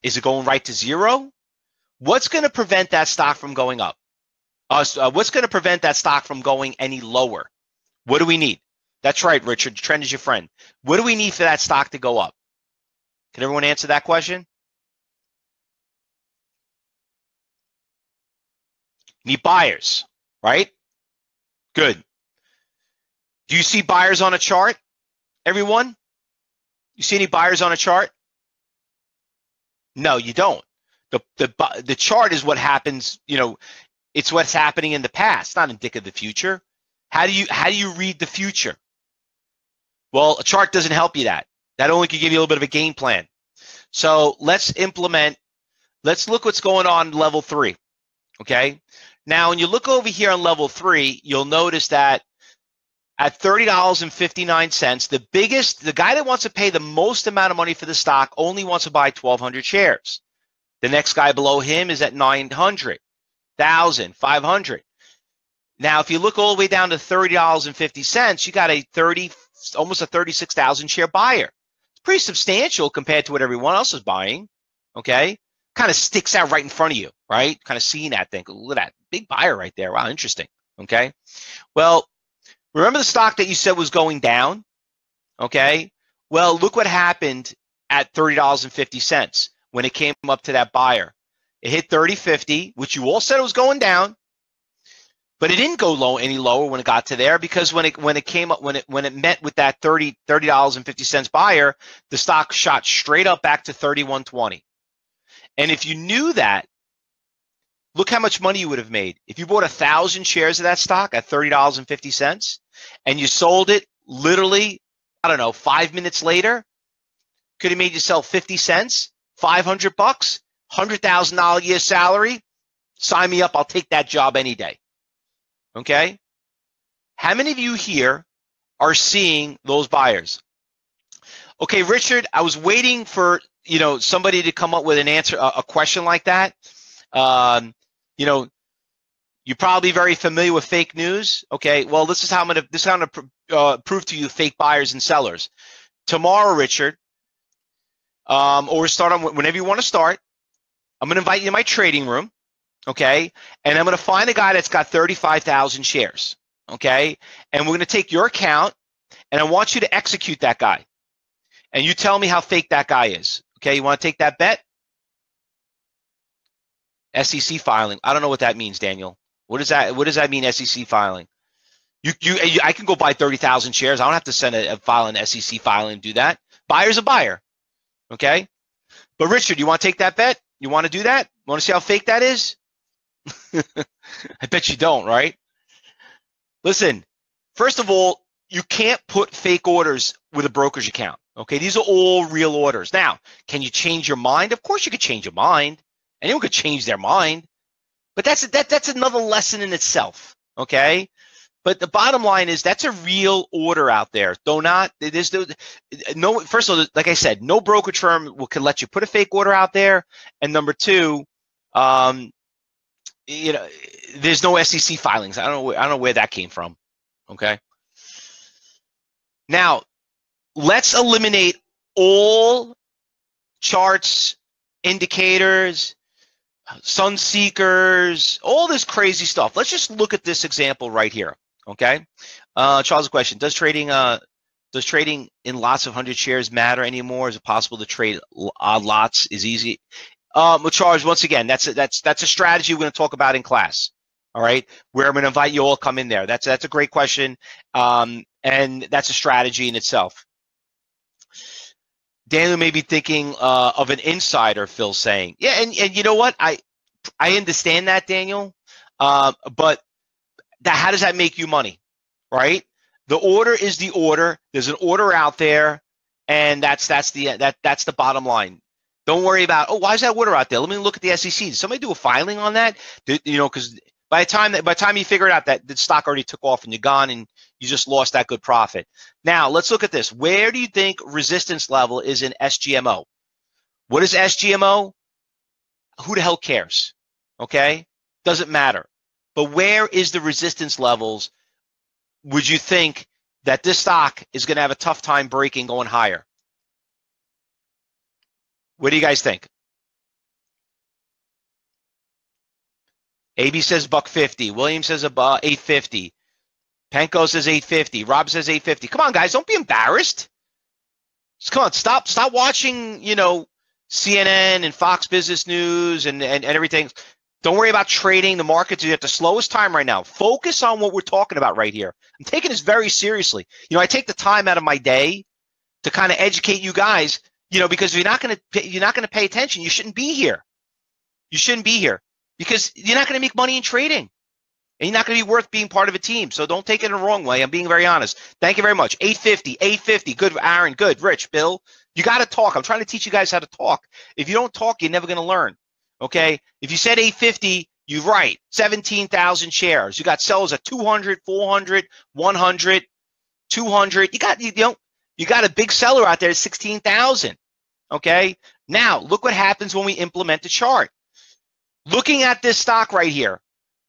is it going right to zero what's going to prevent that stock from going up uh, uh, what's going to prevent that stock from going any lower? What do we need? That's right, Richard. Trend is your friend. What do we need for that stock to go up? Can everyone answer that question? Need buyers, right? Good. Do you see buyers on a chart? Everyone? You see any buyers on a chart? No, you don't. The, the, the chart is what happens, you know, it's what's happening in the past, not indicative of the future. How do you how do you read the future? Well, a chart doesn't help you that. That only can give you a little bit of a game plan. So let's implement, let's look what's going on level three. Okay. Now, when you look over here on level three, you'll notice that at $30.59, the biggest, the guy that wants to pay the most amount of money for the stock only wants to buy 1,200 shares. The next guy below him is at 900, 1,000, 500. Now, if you look all the way down to $30.50, you got a 30, almost a 36,000 share buyer. It's pretty substantial compared to what everyone else is buying. Okay. Kind of sticks out right in front of you, right? Kind of seeing that thing. Look at that big buyer right there. Wow, interesting. Okay. Well, remember the stock that you said was going down? Okay. Well, look what happened at $30.50 when it came up to that buyer. It hit 30.50, which you all said it was going down, but it didn't go low any lower when it got to there because when it when it came up when it when it met with that 30 $30.50 buyer, the stock shot straight up back to 31.20. And if you knew that, look how much money you would have made. If you bought a thousand shares of that stock at $30.50 and you sold it literally, I don't know, five minutes later, could have made yourself 50 cents, 500 bucks, $100,000 a year salary. Sign me up. I'll take that job any day. Okay. How many of you here are seeing those buyers? Okay, Richard, I was waiting for you know somebody to come up with an answer, a, a question like that. Um, you know, you're probably very familiar with fake news. Okay, well, this is how I'm gonna this is how I'm gonna pr- uh, prove to you fake buyers and sellers. Tomorrow, Richard, um, or start on whenever you want to start. I'm gonna invite you to my trading room okay? And I'm to find a guy that's got 35,000 shares, okay? And we're to take your account and I want you to execute that guy. And you tell me how fake that guy is, okay? You want to take that bet? SEC filing. I don't know what that means, Daniel. What does that what does that mean SEC filing? You you I can go buy 30,000 shares. I don't have to send a, a file an SEC filing do that. Buyer's a buyer. Okay? But Richard, you want to take that bet? You want to do that? Want to see how fake that is? I bet you don't, right? Listen, first of all, you can't put fake orders with a brokerage account. Okay, these are all real orders. Now, can you change your mind? Of course, you could change your mind. Anyone could change their mind, but that's that that's another lesson in itself. Okay, but the bottom line is that's a real order out there. Do not there's no, no first of all, like I said, no brokerage firm will can let you put a fake order out there. And number two, um, you know, there's no SEC filings. I don't know. I don't know where that came from. Okay. Now, let's eliminate all charts, indicators, sun seekers, all this crazy stuff. Let's just look at this example right here. Okay. Uh, Charles, question: Does trading uh does trading in lots of hundred shares matter anymore? Is it possible to trade odd lots is easy? um, Charles once again. That's a, that's that's a strategy we're going to talk about in class. All right, where I'm going to invite you all come in there. That's that's a great question, um, and that's a strategy in itself. Daniel may be thinking uh, of an insider. Phil saying, yeah, and and you know what? I I understand that, Daniel, uh, but that how does that make you money, right? The order is the order. There's an order out there, and that's that's the that that's the bottom line. Don't worry about, oh, why is that order out there? Let me look at the SEC. Did somebody do a filing on that? Did, you know, because by the time that by the time you figure it out, that the stock already took off and you're gone and you just lost that good profit. Now let's look at this. Where do you think resistance level is in SGMO? What is SGMO? Who the hell cares? Okay, doesn't matter. But where is the resistance levels? Would you think that this stock is going to have a tough time breaking going higher? What do you guys think? AB says buck 50. William says about 850. Penko says 850. Rob says 850. Come on, guys, don't be embarrassed. Just come on, stop stop watching, you know, CNN and Fox Business News and, and, and everything. Don't worry about trading. The markets are at the slowest time right now. Focus on what we're talking about right here. I'm taking this very seriously. You know, I take the time out of my day to kind of educate you guys you know, because if you're not going to you're not going to pay attention, you shouldn't be here. You shouldn't be here because you're not going to make money in trading. And you're not going to be worth being part of a team. So don't take it in the wrong way. I'm being very honest. Thank you very much. 850, 850. Good, Aaron. Good. Rich, Bill. You got to talk. I'm trying to teach you guys how to talk. If you don't talk, you're never going to learn. Okay. If you said 850, You're right. 17,000 shares. You got sellers at 200, 400, 100, 200. You got you know you got a big seller out there at 16,000. Okay? Now, look what happens when we implement the chart. Looking at this stock right here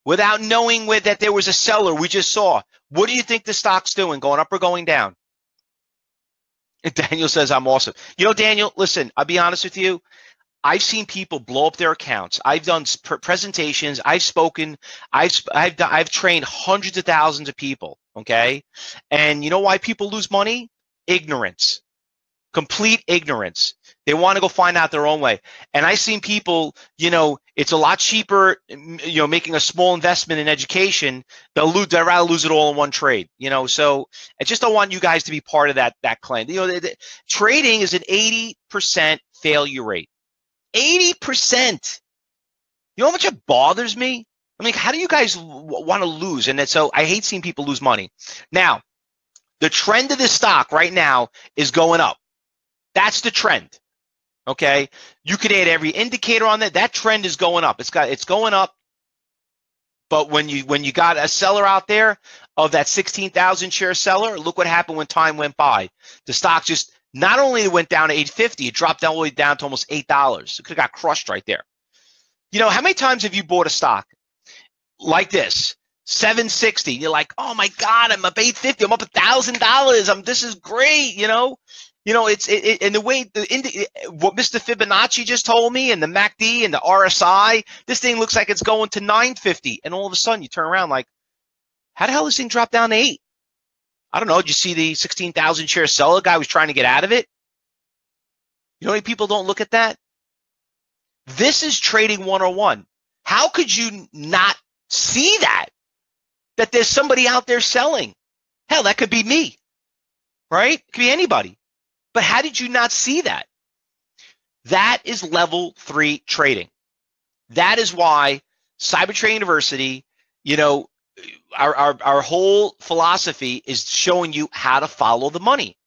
without knowing with, that there was a seller we just saw. What do you think the stock's doing? Going up or going down? Daniel says I'm awesome. You know, Daniel, listen, I'll be honest with you. I've seen people blow up their accounts. I've done presentations. I've spoken. I've I've I've trained hundreds of thousands of people. Okay, and you know why people lose money? Ignorance, complete ignorance. They want to go find out their own way. And I've seen people. You know, it's a lot cheaper. You know, making a small investment in education. They'll lose. They'd rather lose it all in one trade. You know, so I just don't want you guys to be part of that that claim. You know, the, the, trading is an eighty percent failure rate. 80%. You know how much it bothers me? I mean, how do you guys want to lose? And so I hate seeing people lose money. Now, the trend of this stock right now is going up. That's the trend. Okay. You could add every indicator on that. That trend is going up. It's got it's going up. But when you when you got a seller out there of that 16,000 share seller, look what happened when time went by. The stock just not only went down to 850, it dropped all the way down to almost eight dollars. It could have got crushed right there. You know, how many times have you bought a stock like this? 760. You're like, oh my God, I'm up 850. I'm up a thousand dollars. I'm this is great, you know. You know, it's it, it and the way the indi- what Mr. Fibonacci just told me, and the MACD and the RSI, this thing looks like it's going to 950, and all of a sudden you turn around like, how the hell this thing drop down to eight? I don't know. Did you see the 16,000 share seller guy was trying to get out of it? You know people don't look at that? This is trading 101. How could you not see that? That there's somebody out there selling. Hell, that could be me, right? It could be anybody. But how did you not see that? That is level three trading. That is why Cyber University, you know, our, our, our whole philosophy is showing you how to follow the money.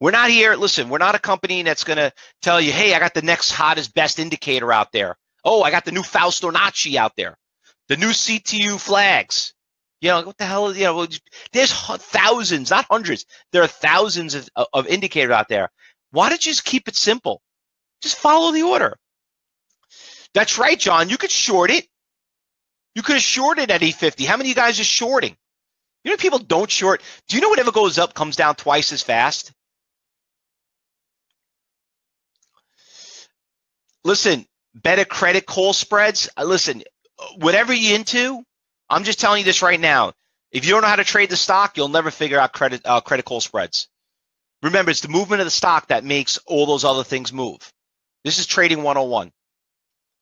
We're not here, listen, we're not a company that's going to tell you, hey, I got the next hottest, best indicator out there. Oh, I got the new Faustonaci out there, the new CTU flags. You know, what the hell, is, you know, there's thousands, not hundreds. There are thousands of, of indicators out there. Why don't you just keep it simple? Just follow the order. That's right, John. You could short it. You could have shorted at 850. How many of you guys are shorting? You know people don't short. Do you know whatever goes up comes down twice as fast? Listen, better credit call spreads. Uh, listen, whatever you're into, I'm just telling you this right now. If you don't know how to trade the stock, you'll never figure out credit uh, credit call spreads. Remember, it's the movement of the stock that makes all those other things move. This is trading 101.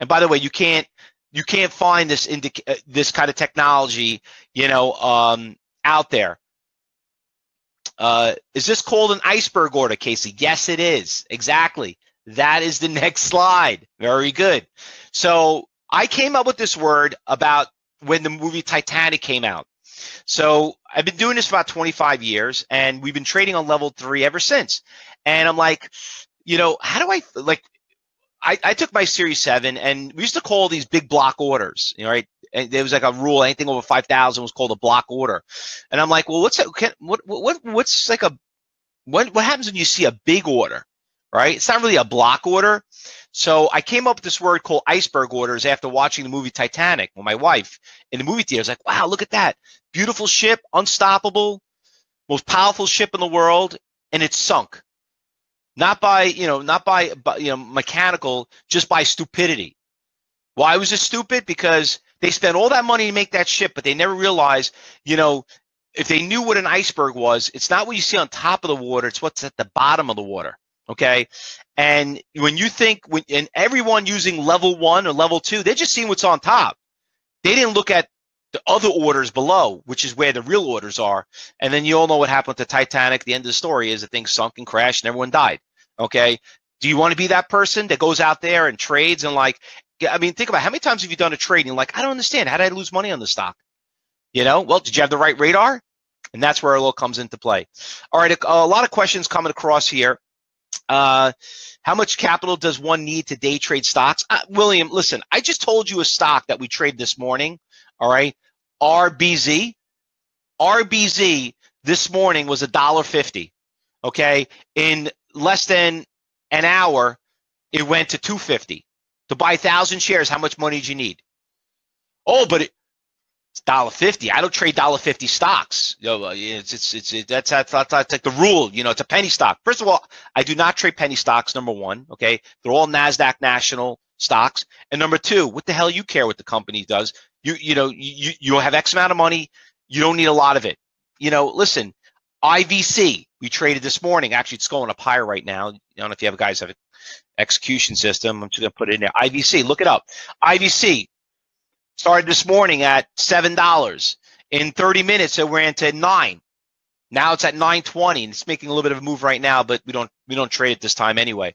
And by the way, you can't you can't find this indic- uh, this kind of technology, you know, um, out there. Uh, is this called an iceberg order, Casey? Yes, it is. Exactly. That is the next slide. Very good. So I came up with this word about when the movie Titanic came out. So I've been doing this for about 25 years, and we've been trading on level three ever since. And I'm like, you know, how do I like? I, I took my Series 7 and we used to call these big block orders, you know, right? And there was like a rule, anything over 5,000 was called a block order. And I'm like, well, what's, a, can, what, what, what's like a, what, what happens when you see a big order, right? It's not really a block order. So I came up with this word called iceberg orders after watching the movie Titanic with my wife in the movie theater. I was like, wow, look at that. Beautiful ship, unstoppable, most powerful ship in the world, and it's sunk not by you know not by, by you know mechanical just by stupidity why was it stupid because they spent all that money to make that ship but they never realized you know if they knew what an iceberg was it's not what you see on top of the water it's what's at the bottom of the water okay and when you think when and everyone using level one or level two they're just seeing what's on top they didn't look at the other orders below, which is where the real orders are. And then you all know what happened to Titanic. The end of the story is the thing sunk and crashed and everyone died. Okay. Do you want to be that person that goes out there and trades and like, I mean, think about how many times have you done a trade and you're like, I don't understand. How did I lose money on the stock? You know, well, did you have the right radar? And that's where it all comes into play. All right, a, a lot of questions coming across here. Uh, how much capital does one need to day trade stocks? Uh, William, listen, I just told you a stock that we traded this morning. All right, RBZ. RBZ this morning was a dollar fifty. Okay, in less than an hour, it went to two fifty. To buy thousand shares, how much money do you need? Oh, but dollar fifty. I don't trade dollar fifty stocks. You uh, know, it's it's it's it, that's, that's that's that's like the rule. You know, it's a penny stock. First of all, I do not trade penny stocks. Number one, okay, they're all Nasdaq national stocks. And number two, what the hell you care what the company does? You you know you you have X amount of money. You don't need a lot of it. You know, listen, IVC we traded this morning. Actually, it's going up higher right now. I don't know if you have guys have an execution system. I'm just gonna put it in there. IVC, look it up. IVC Started this morning at seven dollars. In 30 minutes, it ran to nine. Now it's at 920, and it's making a little bit of a move right now, but we don't we don't trade it this time anyway.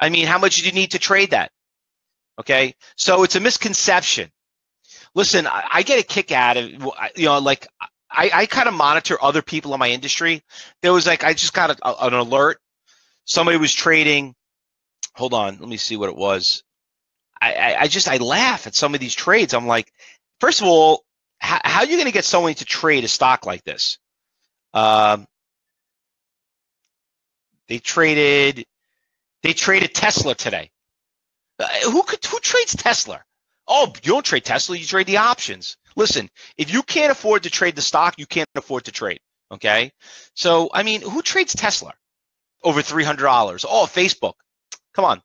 I mean, how much do you need to trade that? Okay, so it's a misconception. Listen, I, I get a kick out of you know, like I, I kind of monitor other people in my industry. There was like I just got a, an alert. Somebody was trading. Hold on, let me see what it was. I, I just I laugh at some of these trades. I'm like, first of all, how, how are you going to get someone to trade a stock like this? Um, they traded they traded Tesla today. Uh, who could who trades Tesla? Oh, you don't trade Tesla, you trade the options. Listen, if you can't afford to trade the stock, you can't afford to trade. Okay, so I mean, who trades Tesla over three hundred dollars? Oh, Facebook. Come on,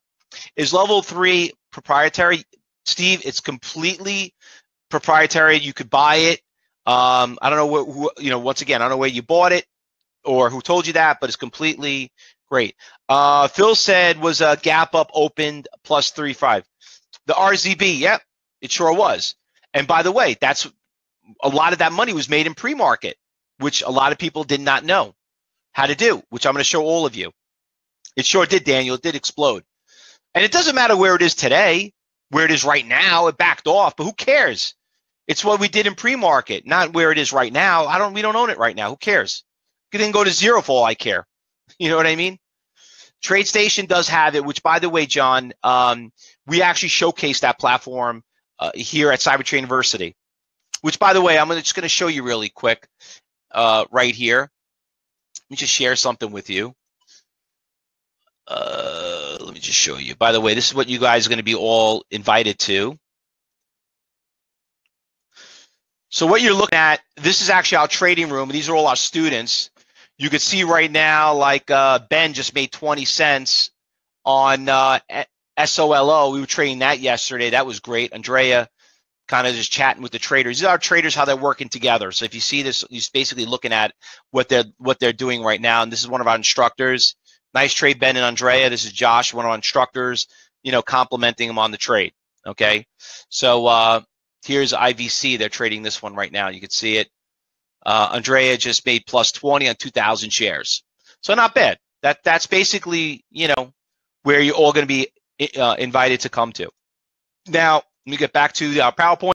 is level three proprietary? Steve, it's completely proprietary. You could buy it. Um, I don't know what, who, you know, once again, I don't know where you bought it or who told you that, but it's completely great. Uh, Phil said was a gap up opened plus three five. The RZB, yep, it sure was. And by the way, that's a lot of that money was made in pre-market, which a lot of people did not know how to do, which I'm going to show all of you. It sure did, Daniel. It did explode. And it doesn't matter where it is today, where it is right now, it backed off, but who cares? It's what we did in pre-market, not where it is right now. I don't we don't own it right now. Who cares? It didn't go to zero for all I care. You know what I mean? TradeStation does have it, which by the way, John, um, we actually showcased that platform uh, here at Cybertrade University. Which by the way, I'm just going to show you really quick uh, right here. Let me just share something with you. Uh, let me just show you. By the way, this is what you guys are going to be all invited to. So what you're looking at, this is actually our trading room. These are all our students. You can see right now, like uh, Ben just made 20 cents on uh, SOLO. We were trading that yesterday. That was great. Andrea kind of just chatting with the traders. These are our traders, how they're working together. So if you see this, he's basically looking at what they're what they're doing right now. And this is one of our instructors. Nice trade, Ben and Andrea. This is Josh, one of our instructors, you know, complimenting him on the trade. Okay. So uh, here's IVC. They're trading this one right now. You can see it. Uh, Andrea just made plus 20 on 2,000 shares. So not bad. That That's basically, you know, where you're all going to be uh, invited to come to. Now, let me get back to our PowerPoint.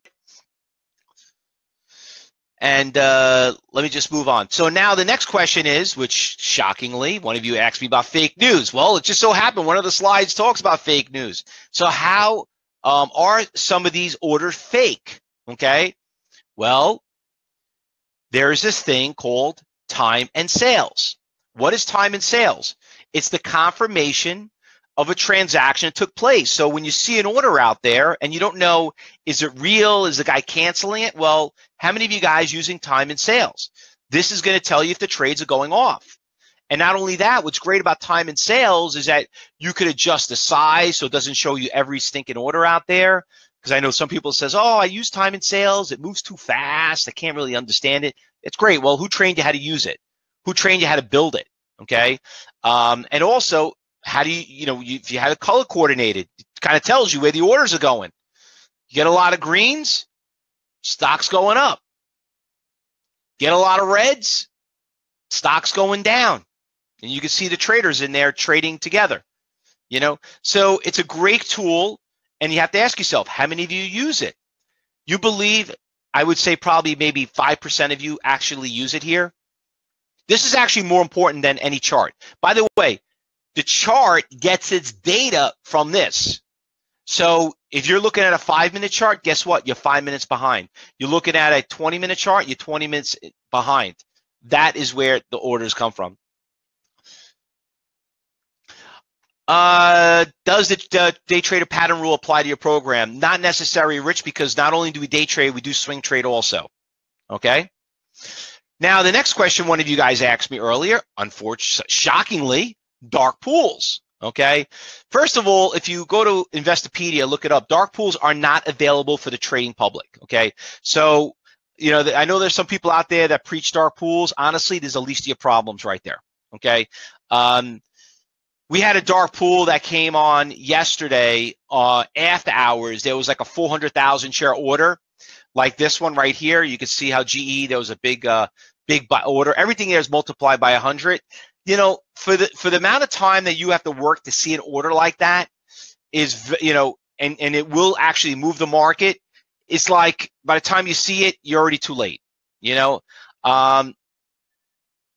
And uh, let me just move on. So now the next question is, which shockingly, one of you asked me about fake news. Well, it just so happened one of the slides talks about fake news. So how um, are some of these orders fake? Okay. Well, there is this thing called time and sales. What is time and sales? It's the confirmation of a transaction that took place. So when you see an order out there and you don't know, is it real? Is the guy canceling it? Well, how many of you guys using time and sales? This is going to tell you if the trades are going off. And not only that, what's great about time and sales is that you could adjust the size so it doesn't show you every stinking order out there. Because I know some people says, oh, I use time and sales. It moves too fast. I can't really understand it. It's great. Well, who trained you how to use it? Who trained you how to build it? Okay. Um, and also, how do you, you know, you, if you had it color coordinated, it kind of tells you where the orders are going. You get a lot of greens, stocks going up. Get a lot of reds, stocks going down. And you can see the traders in there trading together. You know, so it's a great tool, and you have to ask yourself, how many of you use it? You believe, I would say probably maybe 5% of you actually use it here. This is actually more important than any chart. By the way, the chart gets its data from this. So if you're looking at a five minute chart, guess what? You're five minutes behind. You're looking at a 20 minute chart, you're 20 minutes behind. That is where the orders come from. Uh, does the day trader pattern rule apply to your program? Not necessary, Rich, because not only do we day trade, we do swing trade also. Okay. Now, the next question one of you guys asked me earlier, unfortunately, shockingly, dark pools. Okay. First of all, if you go to Investopedia, look it up. Dark pools are not available for the trading public. Okay. So, you know, I know there's some people out there that preach dark pools. Honestly, there's the least of your problems right there. Okay. Um, we had a dark pool that came on yesterday uh, after hours. There was like a 400,000 share order, like this one right here. You can see how GE there was a big, uh, big order. Everything there is multiplied by 100. You know, for the for the amount of time that you have to work to see an order like that is, you know, and and it will actually move the market. It's like by the time you see it, you're already too late. You know, um,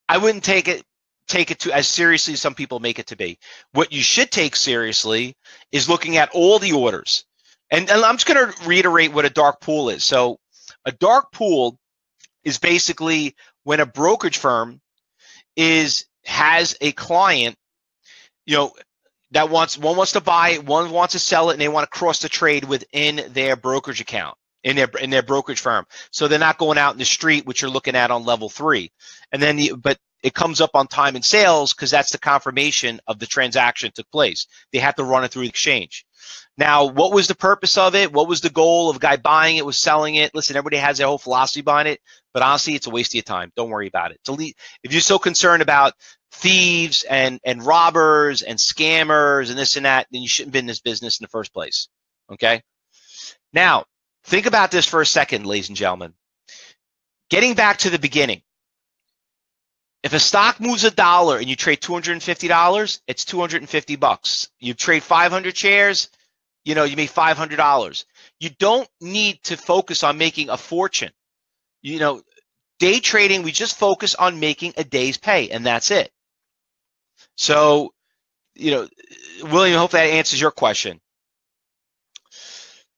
I wouldn't take it take it to as seriously as some people make it to be. What you should take seriously is looking at all the orders. And, and I'm just going to reiterate what a dark pool is. So, a dark pool is basically when a brokerage firm is has a client, you know, that wants one wants to buy it, one wants to sell it, and they want to cross the trade within their brokerage account in their in their brokerage firm. So they're not going out in the street, which you're looking at on level three. And then, the, but it comes up on time and sales because that's the confirmation of the transaction took place. They have to run it through the exchange. Now, what was the purpose of it? What was the goal of a guy buying it, was selling it? Listen, everybody has their whole philosophy behind it, but honestly, it's a waste of your time. Don't worry about it. Delete If you're so concerned about thieves and, and robbers and scammers and this and that, then you shouldn't be in this business in the first place. Okay? Now, think about this for a second, ladies and gentlemen. Getting back to the beginning, if a stock moves a dollar and you trade $250, it's 250 bucks. You trade 500 shares, you know, you make $500. You don't need to focus on making a fortune. You know, day trading, we just focus on making a day's pay and that's it. So, you know, William, I hope that answers your question.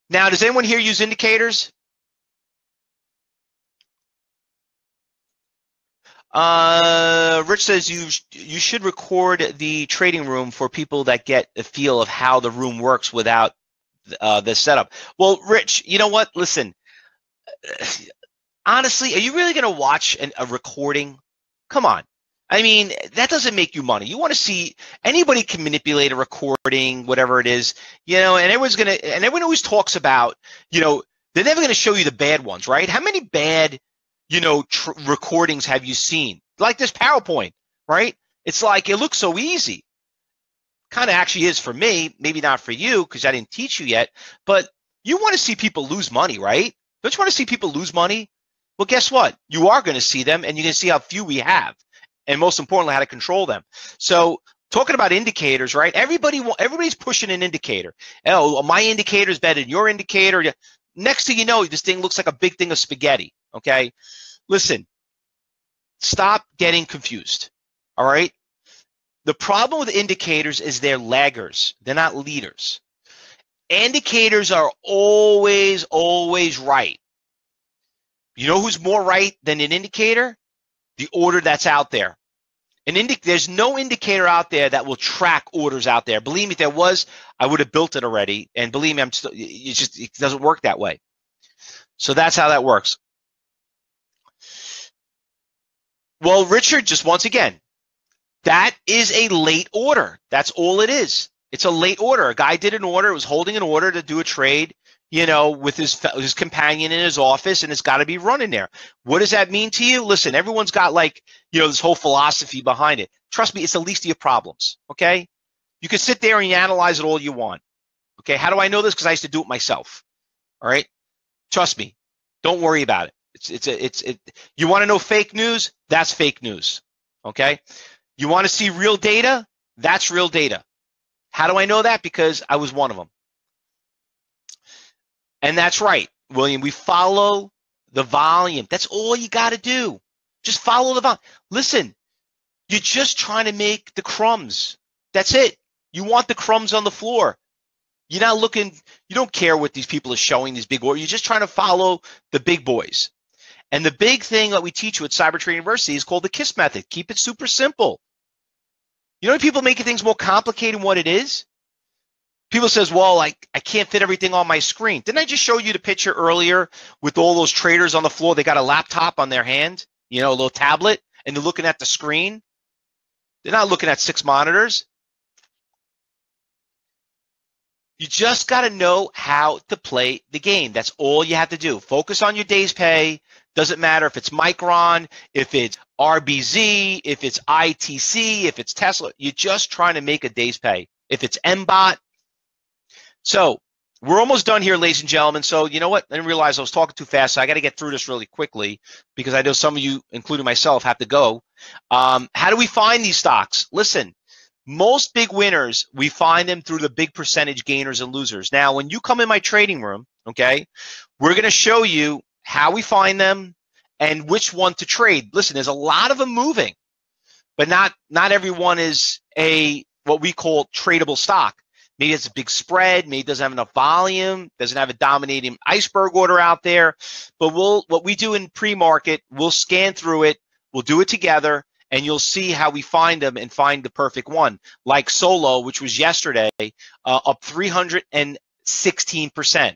Now, does anyone here use indicators? Uh, Rich says you you should record the trading room for people that get a feel of how the room works without uh, the setup. Well, Rich, you know what? Listen, honestly, are you really going to watch an, a recording? Come on. I mean, that doesn't make you money. You want to see anybody can manipulate a recording, whatever it is, you know, and everyone's going to, and everyone always talks about, you know, they're never going to show you the bad ones, right? How many bad you know, tr- recordings have you seen? Like this PowerPoint, right? It's like it looks so easy. Kind of actually is for me, maybe not for you because I didn't teach you yet, but you want to see people lose money, right? Don't you want to see people lose money? Well, guess what? You are going to see them and you can see how few we have. And most importantly, how to control them. So talking about indicators, right? Everybody, everybody's pushing an indicator. Oh, my indicator is better than your indicator. Next thing you know, this thing looks like a big thing of spaghetti. Okay. Listen, stop getting confused. All right. The problem with indicators is they're laggers, they're not leaders. Indicators are always, always right. You know who's more right than an indicator? The order that's out there. An indi- there's no indicator out there that will track orders out there. Believe me, if there was, I would have built it already. And believe me, I'm still, it just it doesn't work that way. So that's how that works. Well, Richard, just once again, that is a late order. That's all it is. It's a late order. A guy did an order, was holding an order to do a trade, you know, with his his companion in his office, and it's got to be running there. What does that mean to you? Listen, everyone's got like, you know, this whole philosophy behind it. Trust me, it's the least of your problems. Okay, you can sit there and analyze it all you want. Okay, how do I know this? Because I used to do it myself. All right, trust me. Don't worry about it. It's it's a, it's it. You want to know fake news? That's fake news. Okay. You want to see real data? That's real data. How do I know that? Because I was one of them. And that's right, William. We follow the volume. That's all you got to do. Just follow the volume. Listen, you're just trying to make the crumbs. That's it. You want the crumbs on the floor. You're not looking, you don't care what these people are showing, these big boys. You're just trying to follow the big boys. And the big thing that we teach you at Cyber Trade University is called the KISS method. Keep it super simple. You know, people making things more complicated than what it is. People says, well, like I can't fit everything on my screen. Didn't I just show you the picture earlier with all those traders on the floor? They got a laptop on their hand, you know, a little tablet, and they're looking at the screen. They're not looking at six monitors. You just got to know how to play the game. That's all you have to do. Focus on your day's pay. Doesn't matter if it's Micron, if it's RBZ, if it's ITC, if it's Tesla. You're just trying to make a day's pay. If it's MBOT. So we're almost done here, ladies and gentlemen. So you know what? I didn't realize I was talking too fast. So I got to get through this really quickly because I know some of you, including myself, have to go. Um, how do we find these stocks? Listen, most big winners, we find them through the big percentage gainers and losers. Now, when you come in my trading room, okay, we're going to show you how we find them and which one to trade. Listen, there's a lot of them moving, but not not everyone is a what we call tradable stock. Maybe it's a big spread, maybe it doesn't have enough volume, doesn't have a dominating iceberg order out there. But we'll what we do in pre-market, we'll scan through it, we'll do it together, and you'll see how we find them and find the perfect one. Like Solo, which was yesterday, uh, up 316%.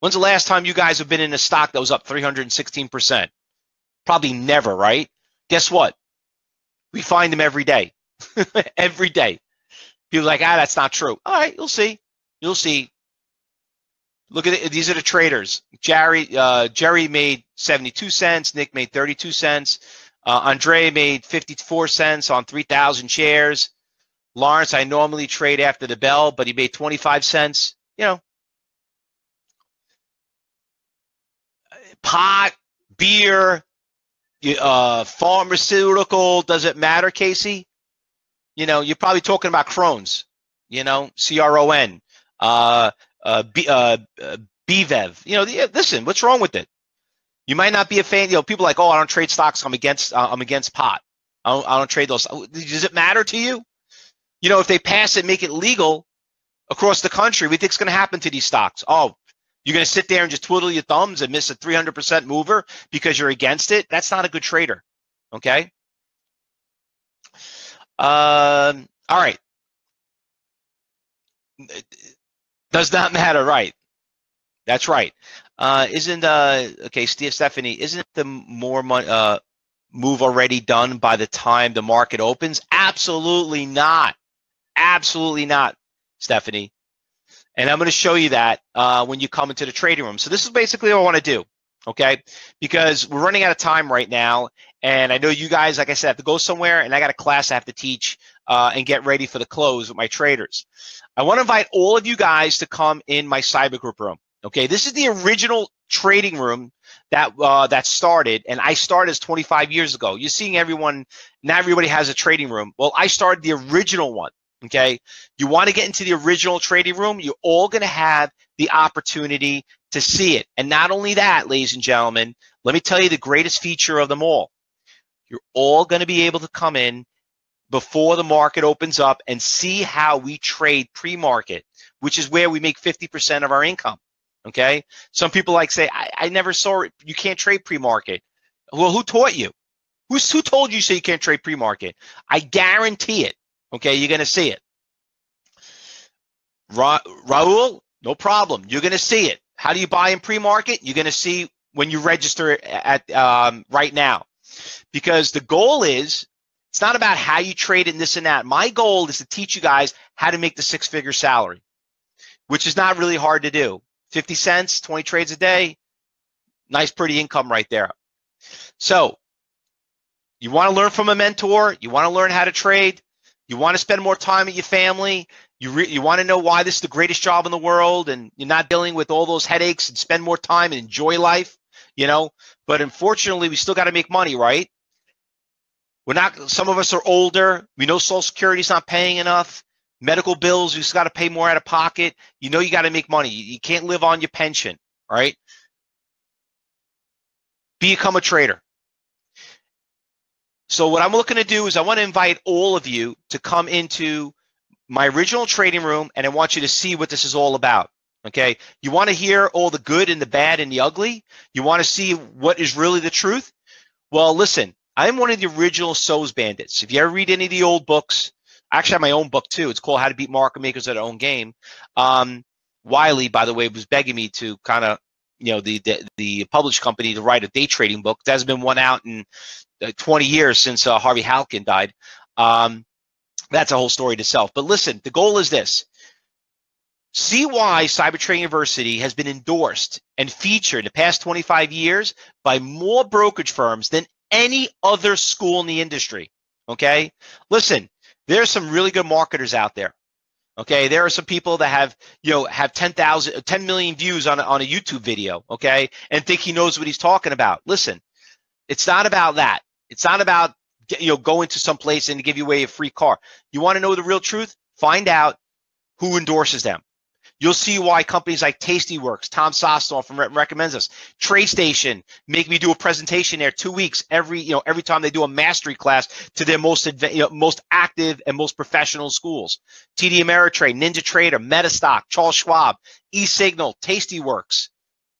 When's the last time you guys have been in a stock that was up 316%? Probably never, right? Guess what? We find them every day. every day. People like, ah, that's not true. All right, you'll see. You'll see. Look at it. These are the traders. Jerry, uh, Jerry made 72 cents. Nick made 32 cents. Uh, Andre made 54 cents on 3,000 shares. Lawrence, I normally trade after the bell, but he made 25 cents. You know, pot, beer, uh, pharmaceutical, does it matter, Casey? You know, you're probably talking about Crohn's, you know, C R O N, uh, uh, B, uh, uh, BVEV. You know, listen, what's wrong with it? You might not be a fan. You know, people like, oh, I don't trade stocks. I'm against. Uh, I'm against pot. I don't, I don't trade those. Does it matter to you? You know, if they pass it, make it legal across the country, we think it's going to happen to these stocks. Oh, you're going to sit there and just twiddle your thumbs and miss a 300% mover because you're against it. That's not a good trader. Okay. Um, all right. Does not matter, right? That's right. Uh, isn't uh okay, Steve Stephanie? Isn't the more uh move already done by the time the market opens? Absolutely not. Absolutely not, Stephanie. And I'm going to show you that uh, when you come into the trading room. So this is basically what I want to do, okay? Because we're running out of time right now, and I know you guys, like I said, have to go somewhere, and I got a class I have to teach uh, and get ready for the close with my traders. I want to invite all of you guys to come in my cyber group room. Okay, this is the original trading room that uh, that started, and I started as 25 years ago. You're seeing everyone now. Everybody has a trading room. Well, I started the original one. Okay, you want to get into the original trading room. You're all going to have the opportunity to see it, and not only that, ladies and gentlemen. Let me tell you the greatest feature of them all. You're all going to be able to come in before the market opens up and see how we trade pre-market, which is where we make 50% of our income. Okay. Some people like say, I, I never saw it. You can't trade pre-market. Well, who taught you? Who's, who told you so you can't trade pre-market? I guarantee it. Okay. You're going to see it. Ra- Raul, no problem. You're going to see it. How do you buy in pre-market? You're going to see when you register at um, right now, because the goal is it's not about how you trade in this and that. My goal is to teach you guys how to make the six-figure salary, which is not really hard to do. 50 cents, 20 trades a day. Nice, pretty income right there. So you want to learn from a mentor. You want to learn how to trade. You want to spend more time with your family. You, re- you want to know why this is the greatest job in the world and you're not dealing with all those headaches and spend more time and enjoy life, you know. But unfortunately, we still got to make money, right? We're not, some of us are older. We know Social Security is not paying enough medical bills, you just got to pay more out of pocket. You know you got to make money. You can't live on your pension, right? Become a trader. So what I'm looking to do is I want to invite all of you to come into my original trading room and I want you to see what this is all about. Okay. You want to hear all the good and the bad and the ugly? You want to see what is really the truth? Well, listen, I'm one of the original SOES bandits. If you ever read any of the old books, I actually have my own book too. It's called How to Beat Market Makers at Their Own Game. Um, Wiley, by the way, was begging me to kind of, you know, the, the, the published company to write a day trading book. There hasn't been one out in 20 years since uh, Harvey Houtkin died. Um, that's a whole story to itself. But listen, the goal is this. See why Cyber Trading University has been endorsed and featured in the past 25 years by more brokerage firms than any other school in the industry. Okay? Listen, there's some really good marketers out there. Okay, there are some people that have, you know, have 10,000, 10 million views on a, on a YouTube video, okay, and think he knows what he's talking about. Listen, it's not about that. It's not about, you know, going to some place and give you away a free car. You want to know the real truth? Find out who endorses them. You'll see why companies like Tastyworks, Tom Sosnoff recommends us. TradeStation make me do a presentation there two weeks every you know every time they do a mastery class to their most adv- you know, most active and most professional schools. TD Ameritrade, Ninja Trader, Metastock, Charles Schwab, eSignal, Tastyworks.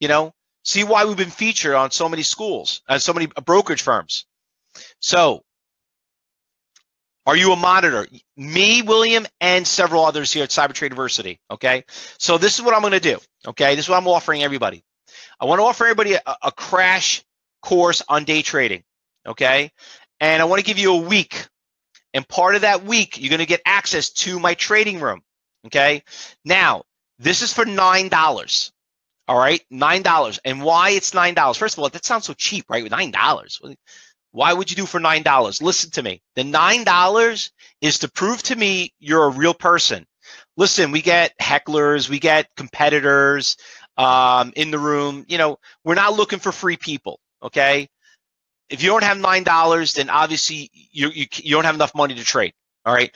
You know, see why we've been featured on so many schools and so many brokerage firms. So are you a monitor? Me, William, and several others here at Cyber Trading University. Okay. So this is what I'm going to do. Okay. This is what I'm offering everybody. I want to offer everybody a, a crash course on day trading. Okay. And I want to give you a week. And part of that week, you're going to get access to my trading room. Okay. Now, this is for $9. All right. $9. And why it's $9? First of all, that sounds so cheap, right? $9. Why would you do for $9? Listen to me. The $9 is to prove to me you're a real person. Listen, we get hecklers, we get competitors um, in the room. You know, we're not looking for free people, okay? If you don't have $9, then obviously you, you, you don't have enough money to trade, all right?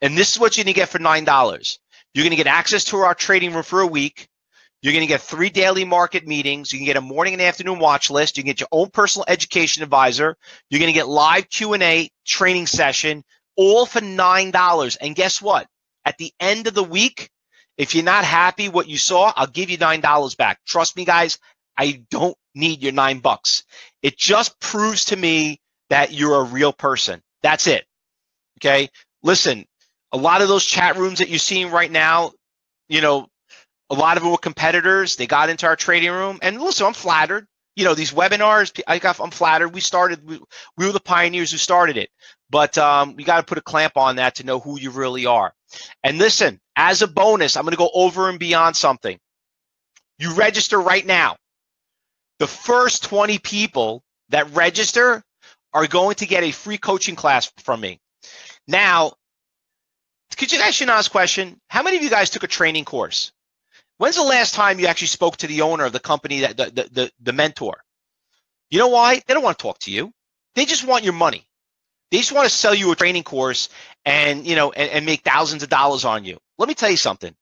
And this is what you're to get for $9. You're going to get access to our trading room for a week. You're going to get three daily market meetings. You can get a morning and afternoon watch list. You can get your own personal education advisor. You're going to get live Q&A training session, all for $9. And guess what? At the end of the week, if you're not happy what you saw, I'll give you $9 back. Trust me, guys, I don't need your nine bucks. It just proves to me that you're a real person. That's it. Okay. Listen, a lot of those chat rooms that you're seeing right now, you know, a lot of them were competitors. They got into our trading room, and listen, I'm flattered. You know, these webinars, I got, I'm flattered. We started, we, we were the pioneers who started it, but um, we got to put a clamp on that to know who you really are. And listen, as a bonus, I'm going to go over and beyond something. You register right now. The first 20 people that register are going to get a free coaching class from me. Now, could you ask a question? How many of you guys took a training course? When's the last time you actually spoke to the owner of the company that the, the, the, the mentor? You know why? They don't want to talk to you. They just want your money. They just want to sell you a training course and you know and, and make thousands of dollars on you. Let me tell you something.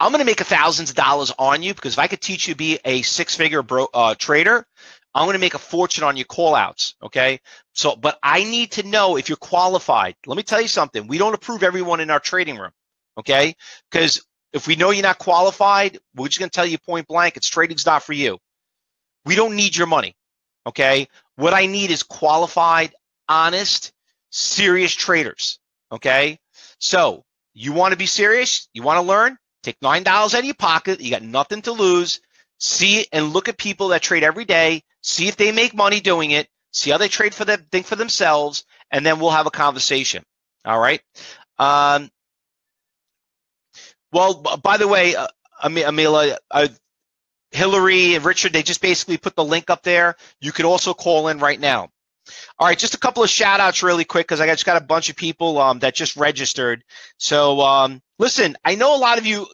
I'm going to make a thousands of dollars on you because if I could teach you to be a six-figure bro, uh, trader, I'm going to make a fortune on your callouts. Okay. So, but I need to know if you're qualified. Let me tell you something. We don't approve everyone in our trading room. Okay. Because if we know you're not qualified, we're just going to tell you point blank, it's trading's not for you. We don't need your money. Okay. What I need is qualified, honest, serious traders. Okay. So you want to be serious? You want to learn? Take $9 out of your pocket. You got nothing to lose. See and look at people that trade every day. See if they make money doing it. See how they trade for them, think for themselves, and then we'll have a conversation. All right. Um, well, by the way, uh, Amila, uh, Hillary and Richard, they just basically put the link up there. You could also call in right now. All right, just a couple of shout outs really quick because I just got a bunch of people um, that just registered. So um, listen, I know a lot of you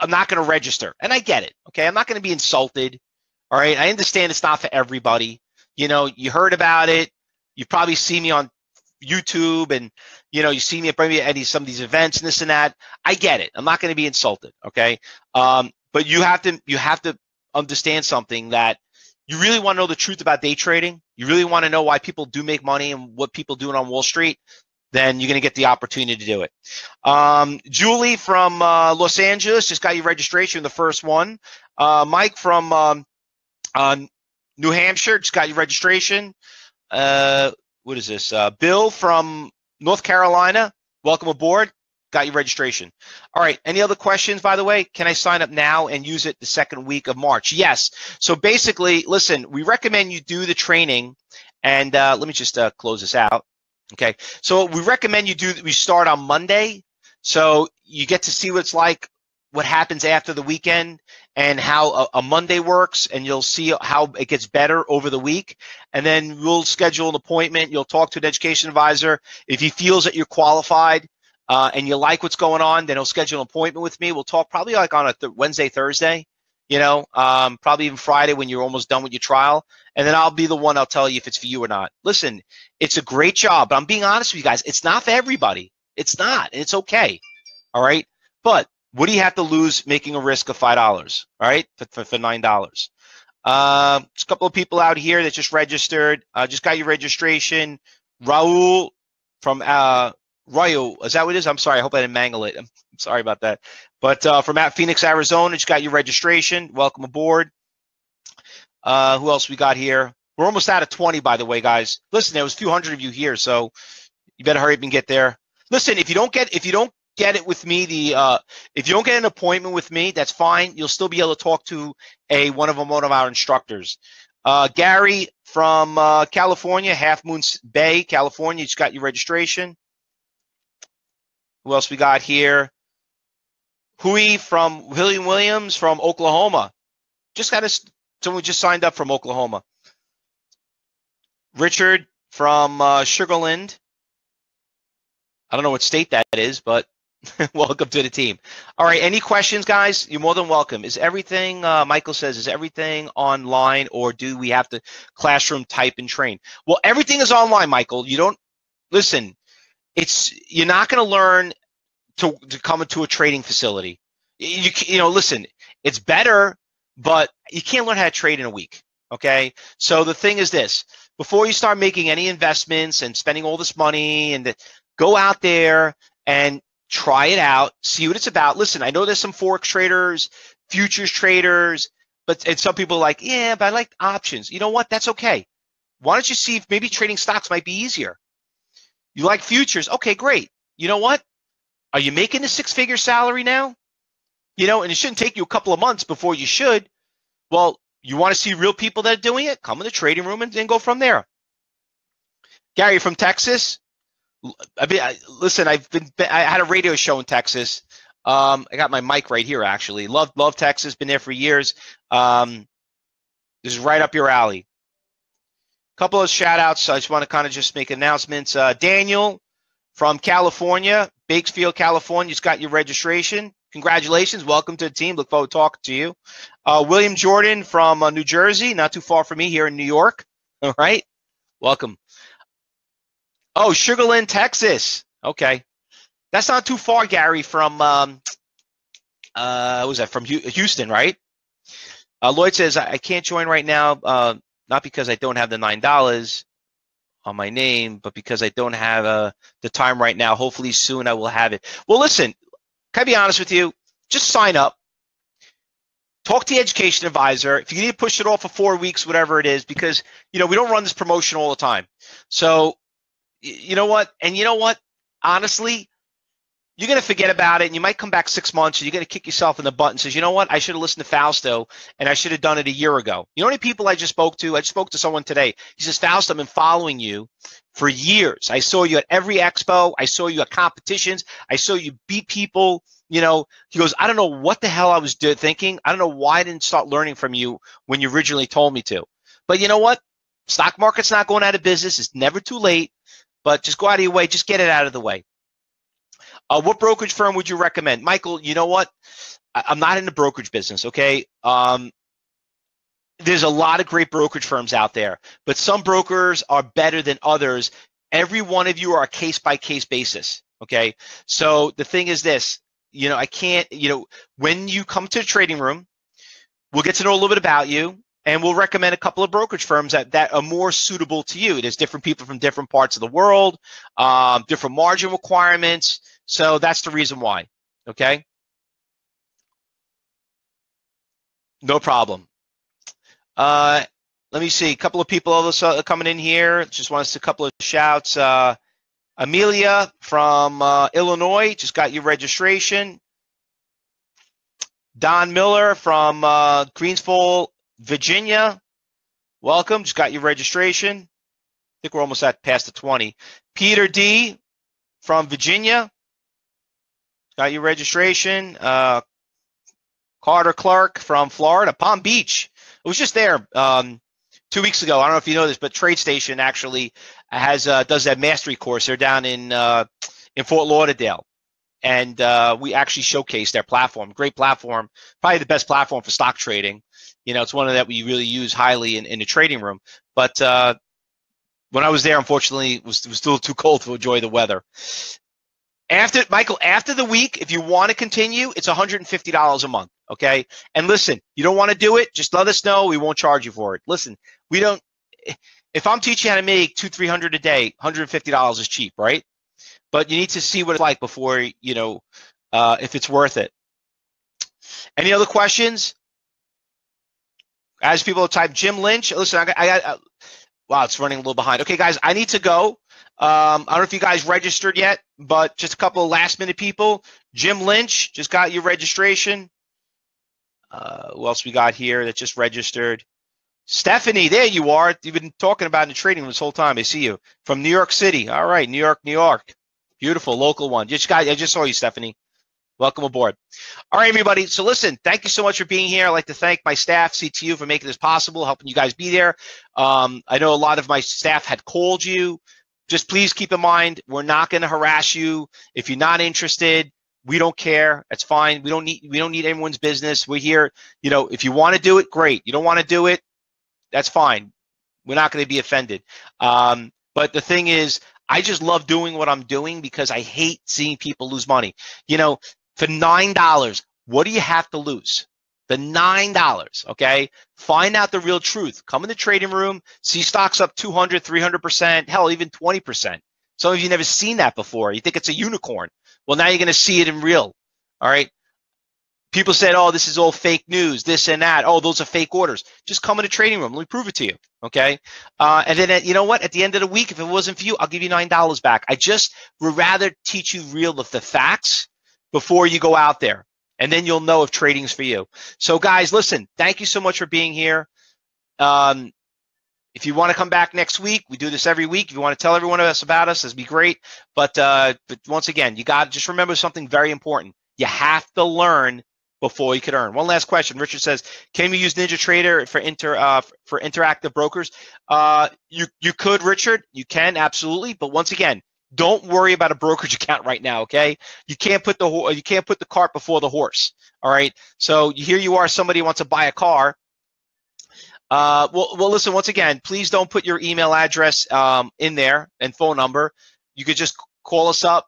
are not going to register, and I get it. Okay, I'm not going to be insulted. All right, I understand it's not for everybody. You know, you heard about it. You probably see me on YouTube and you know you see me at maybe at some of these events and this and that. I get it. I'm not going to be insulted, okay? Um, but you have to you have to understand something that you really want to know the truth about day trading. You really want to know why people do make money and what people doing on Wall Street. then you're going to get the opportunity to do it. Um, Julie from uh, Los Angeles just got your registration, the first one. Uh, Mike from um, uh, New Hampshire just got your registration. Uh, what is this? Uh, Bill from North Carolina, welcome aboard. Got your registration. All right. Any other questions, by the way? Can I sign up now and use it the second week of March? Yes. So basically, listen, we recommend you do the training. And uh, let me just uh, close this out. Okay. So we recommend you do, we start on Monday. So you get to see what it's like, what happens after the weekend and how a, a, Monday works, and you'll see how it gets better over the week. And then we'll schedule an appointment. You'll talk to an education advisor. If he feels that you're qualified uh, and you like what's going on, then he'll schedule an appointment with me. We'll talk probably like on a th- Wednesday, Thursday, you know, um, probably even Friday when you're almost done with your trial. And then I'll be the one I'll tell you if it's for you or not. Listen, it's a great job, but I'm being honest with you guys. It's not for everybody. It's not. And it's okay. All right. But what do you have to lose making a risk of five dollars? All right, for, for, for nine dollars. Uh, a couple of people out here that just registered. Uh, just got your registration. Raul from uh, Raul, is that what it is? I'm sorry. I hope I didn't mangle it. I'm sorry about that. But uh, from at Phoenix, Arizona, just got your registration. Welcome aboard. Uh, who else we got here? We're almost out of 20, by the way, guys. Listen, there was a few hundred of you here, so you better hurry up and get there. Listen, if you don't get if you don't get it with me, the uh, if you don't get an appointment with me, that's fine. You'll still be able to talk to a one of them, one of our instructors. Uh, Gary from uh, California, Half Moon Bay, California, just got your registration. Who else we got here? Hui from William Williams from Oklahoma. Just got us. Someone just signed up from Oklahoma. Richard from uh, Sugarland. I don't know what state that is, but welcome to the team. All right, any questions, guys? You're more than welcome. Is everything, uh, Michael says, is everything online or do we have to classroom type and train? Well, everything is online, Michael. You don't, listen, it's, you're not going to learn to, to come into a trading facility. You, you know, listen, it's better, but you can't learn how to trade in a week. Okay. So the thing is this before you start making any investments and spending all this money and the, go out there and try it out, see what it's about. Listen, I know there's some forex traders, futures traders, but and some people are like, yeah, but I like options. You know what? That's okay. Why don't you see if maybe trading stocks might be easier? You like futures? Okay, great. You know what? Are you making a six-figure salary now? You know, and it shouldn't take you a couple of months before you should. Well, you want to see real people that are doing it? Come in the trading room and then go from there. Gary from Texas, I mean, I, listen, I've been, I had a radio show in Texas. Um, I got my mic right here, actually. Love, love Texas. Been there for years. Um, this is right up your alley. Couple of shout outs. I just want to kind of just make announcements. Uh, Daniel from California, Bakersfield, California, just got your registration. Congratulations. Welcome to the team. Look forward to talking to you. Uh, William Jordan from uh, New Jersey, not too far from me here in New York. All right. Welcome. Oh, Sugarland, Texas. Okay, that's not too far, Gary. From um, uh, was that from Houston, right? Uh, Lloyd says I can't join right now, uh, not because I don't have the nine dollars on my name, but because I don't have uh, the time right now. Hopefully soon I will have it. Well, listen, can I be honest with you? Just sign up. Talk to the education advisor. If you need to push it off for four weeks, whatever it is, because you know we don't run this promotion all the time. So you know what? And you know what? Honestly, you're going to forget about it and you might come back six months and you're going to kick yourself in the butt and says, you know what? I should have listened to Fausto and I should have done it a year ago. You know many people I just spoke to? I just spoke to someone today. He says, Fausto, I've been following you for years. I saw you at every expo. I saw you at competitions. I saw you beat people. You know, he goes, I don't know what the hell I was thinking. I don't know why I didn't start learning from you when you originally told me to. But you know what? Stock market's not going out of business. It's never too late but just go out of your way. Just get it out of the way. Uh, what brokerage firm would you recommend? Michael, you know what? I, am not in the brokerage business, okay? Um, there's a lot of great brokerage firms out there, but some brokers are better than others. Every one of you are a case by case basis, okay? So the thing is this, you know, I can't, you know, when you come to the trading room, we'll get to know a little bit about you. And we'll recommend a couple of brokerage firms that, that are more suitable to you. There's different people from different parts of the world, um, different margin requirements. So that's the reason why. Okay. No problem. Uh, let me see. A couple of people also coming in here. Just want us a couple of shouts. Uh, Amelia from uh, Illinois just got your registration. Don Miller from uh, Greensville, Virginia. Welcome. Just got your registration. I think we're almost at past the 20. Peter D from Virginia. Got your registration. Uh, Carter Clark from Florida, Palm Beach. I was just there um, two weeks ago. I don't know if you know this, but TradeStation actually has uh, does that mastery course. They're down in uh, in Fort Lauderdale, and uh, we actually showcased their platform. Great platform, probably the best platform for stock trading. You know, it's one that we really use highly in, in the trading room. But uh, when I was there, unfortunately, it was, it was still too cold to enjoy the weather. After Michael, after the week, if you want to continue, it's $150 a month. Okay. And listen, you don't want to do it, just let us know. We won't charge you for it. Listen, we don't if I'm teaching how to make two, three hundred a day, $150 is cheap, right? But you need to see what it's like before, you know, uh, if it's worth it. Any other questions? As people type Jim Lynch, listen, I got, I got uh, wow, it's running a little behind. Okay, guys, I need to go. Um, I don't know if you guys registered yet, but just a couple of last minute people. Jim Lynch just got your registration. Uh, who else we got here that just registered? Stephanie, there you are. You've been talking about in the trading this whole time. I see you from New York City. All right, New York, New York. Beautiful local one. Just got. I just saw you, Stephanie. Welcome aboard. All right, everybody. So listen, thank you so much for being here. I'd like to thank my staff, CTU, for making this possible, helping you guys be there. Um, I know a lot of my staff had called you. Just please keep in mind, we're not going to harass you. If you're not interested, we don't care. That's fine. We don't need we don't need anyone's business. We're here. You know, if you want to do it, great. You don't want to do it, that's fine. We're not going to be offended. Um, but the thing is, I just love doing what I'm doing because I hate seeing people lose money. You know, for nine dollars, what do you have to lose? The nine dollars, okay? Find out the real truth. Come in the trading room, see stocks up 200, 300%, hell, even 20%. Some of you never seen that before. You think it's a unicorn. Well, now you're going to see it in real. All right people said, oh, this is all fake news, this and that. Oh, those are fake orders. Just come in the trading room. Let me prove it to you. Okay. Uh, and then, uh, you know what? At the end of the week, if it wasn't for you, I'll give you $9 back. I just would rather teach you real of the facts before you go out there. And then you'll know if trading's for you. So, guys, listen, thank you so much for being here. Um, if you want to come back next week, we do this every week. If you want to tell everyone else about us, that'd be great. But uh, but once again, you got to just remember something very important. You have to learn before you could earn. One last question. Richard says, "Can we use NinjaTrader for inter uh, for interactive brokers?" Uh, you you could, Richard. You can absolutely, but once again, don't worry about a brokerage account right now. Okay, you can't put the you can't put the cart before the horse. All right. So here you are. Somebody wants to buy a car. Uh, well, well, listen. Once again, please don't put your email address um, in there and phone number. You could just call us up.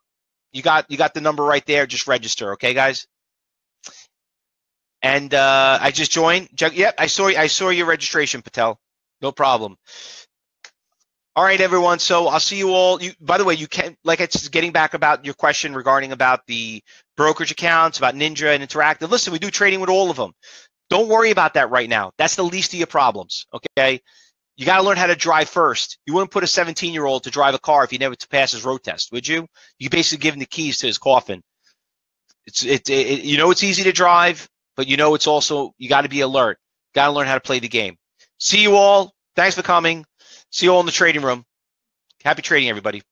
You got you got the number right there. Just register. Okay, guys. And uh, I just joined. Yep, I saw I saw your registration, Patel. No problem. All right, everyone. So I'll see you all. You, by the way, you can like it's getting back about your question regarding about the brokerage accounts, about Ninja and Interactive. Listen, we do trading with all of them. Don't worry about that right now. That's the least of your problems. Okay. You got to learn how to drive first. You wouldn't put a 17 year old to drive a car if he never to pass his road test, would you? You basically give him the keys to his coffin. It's it, it you know it's easy to drive but you know it's also you got to be alert. Got to learn how to play the game. See you all. Thanks for coming. See you all in the trading room. Happy trading, everybody.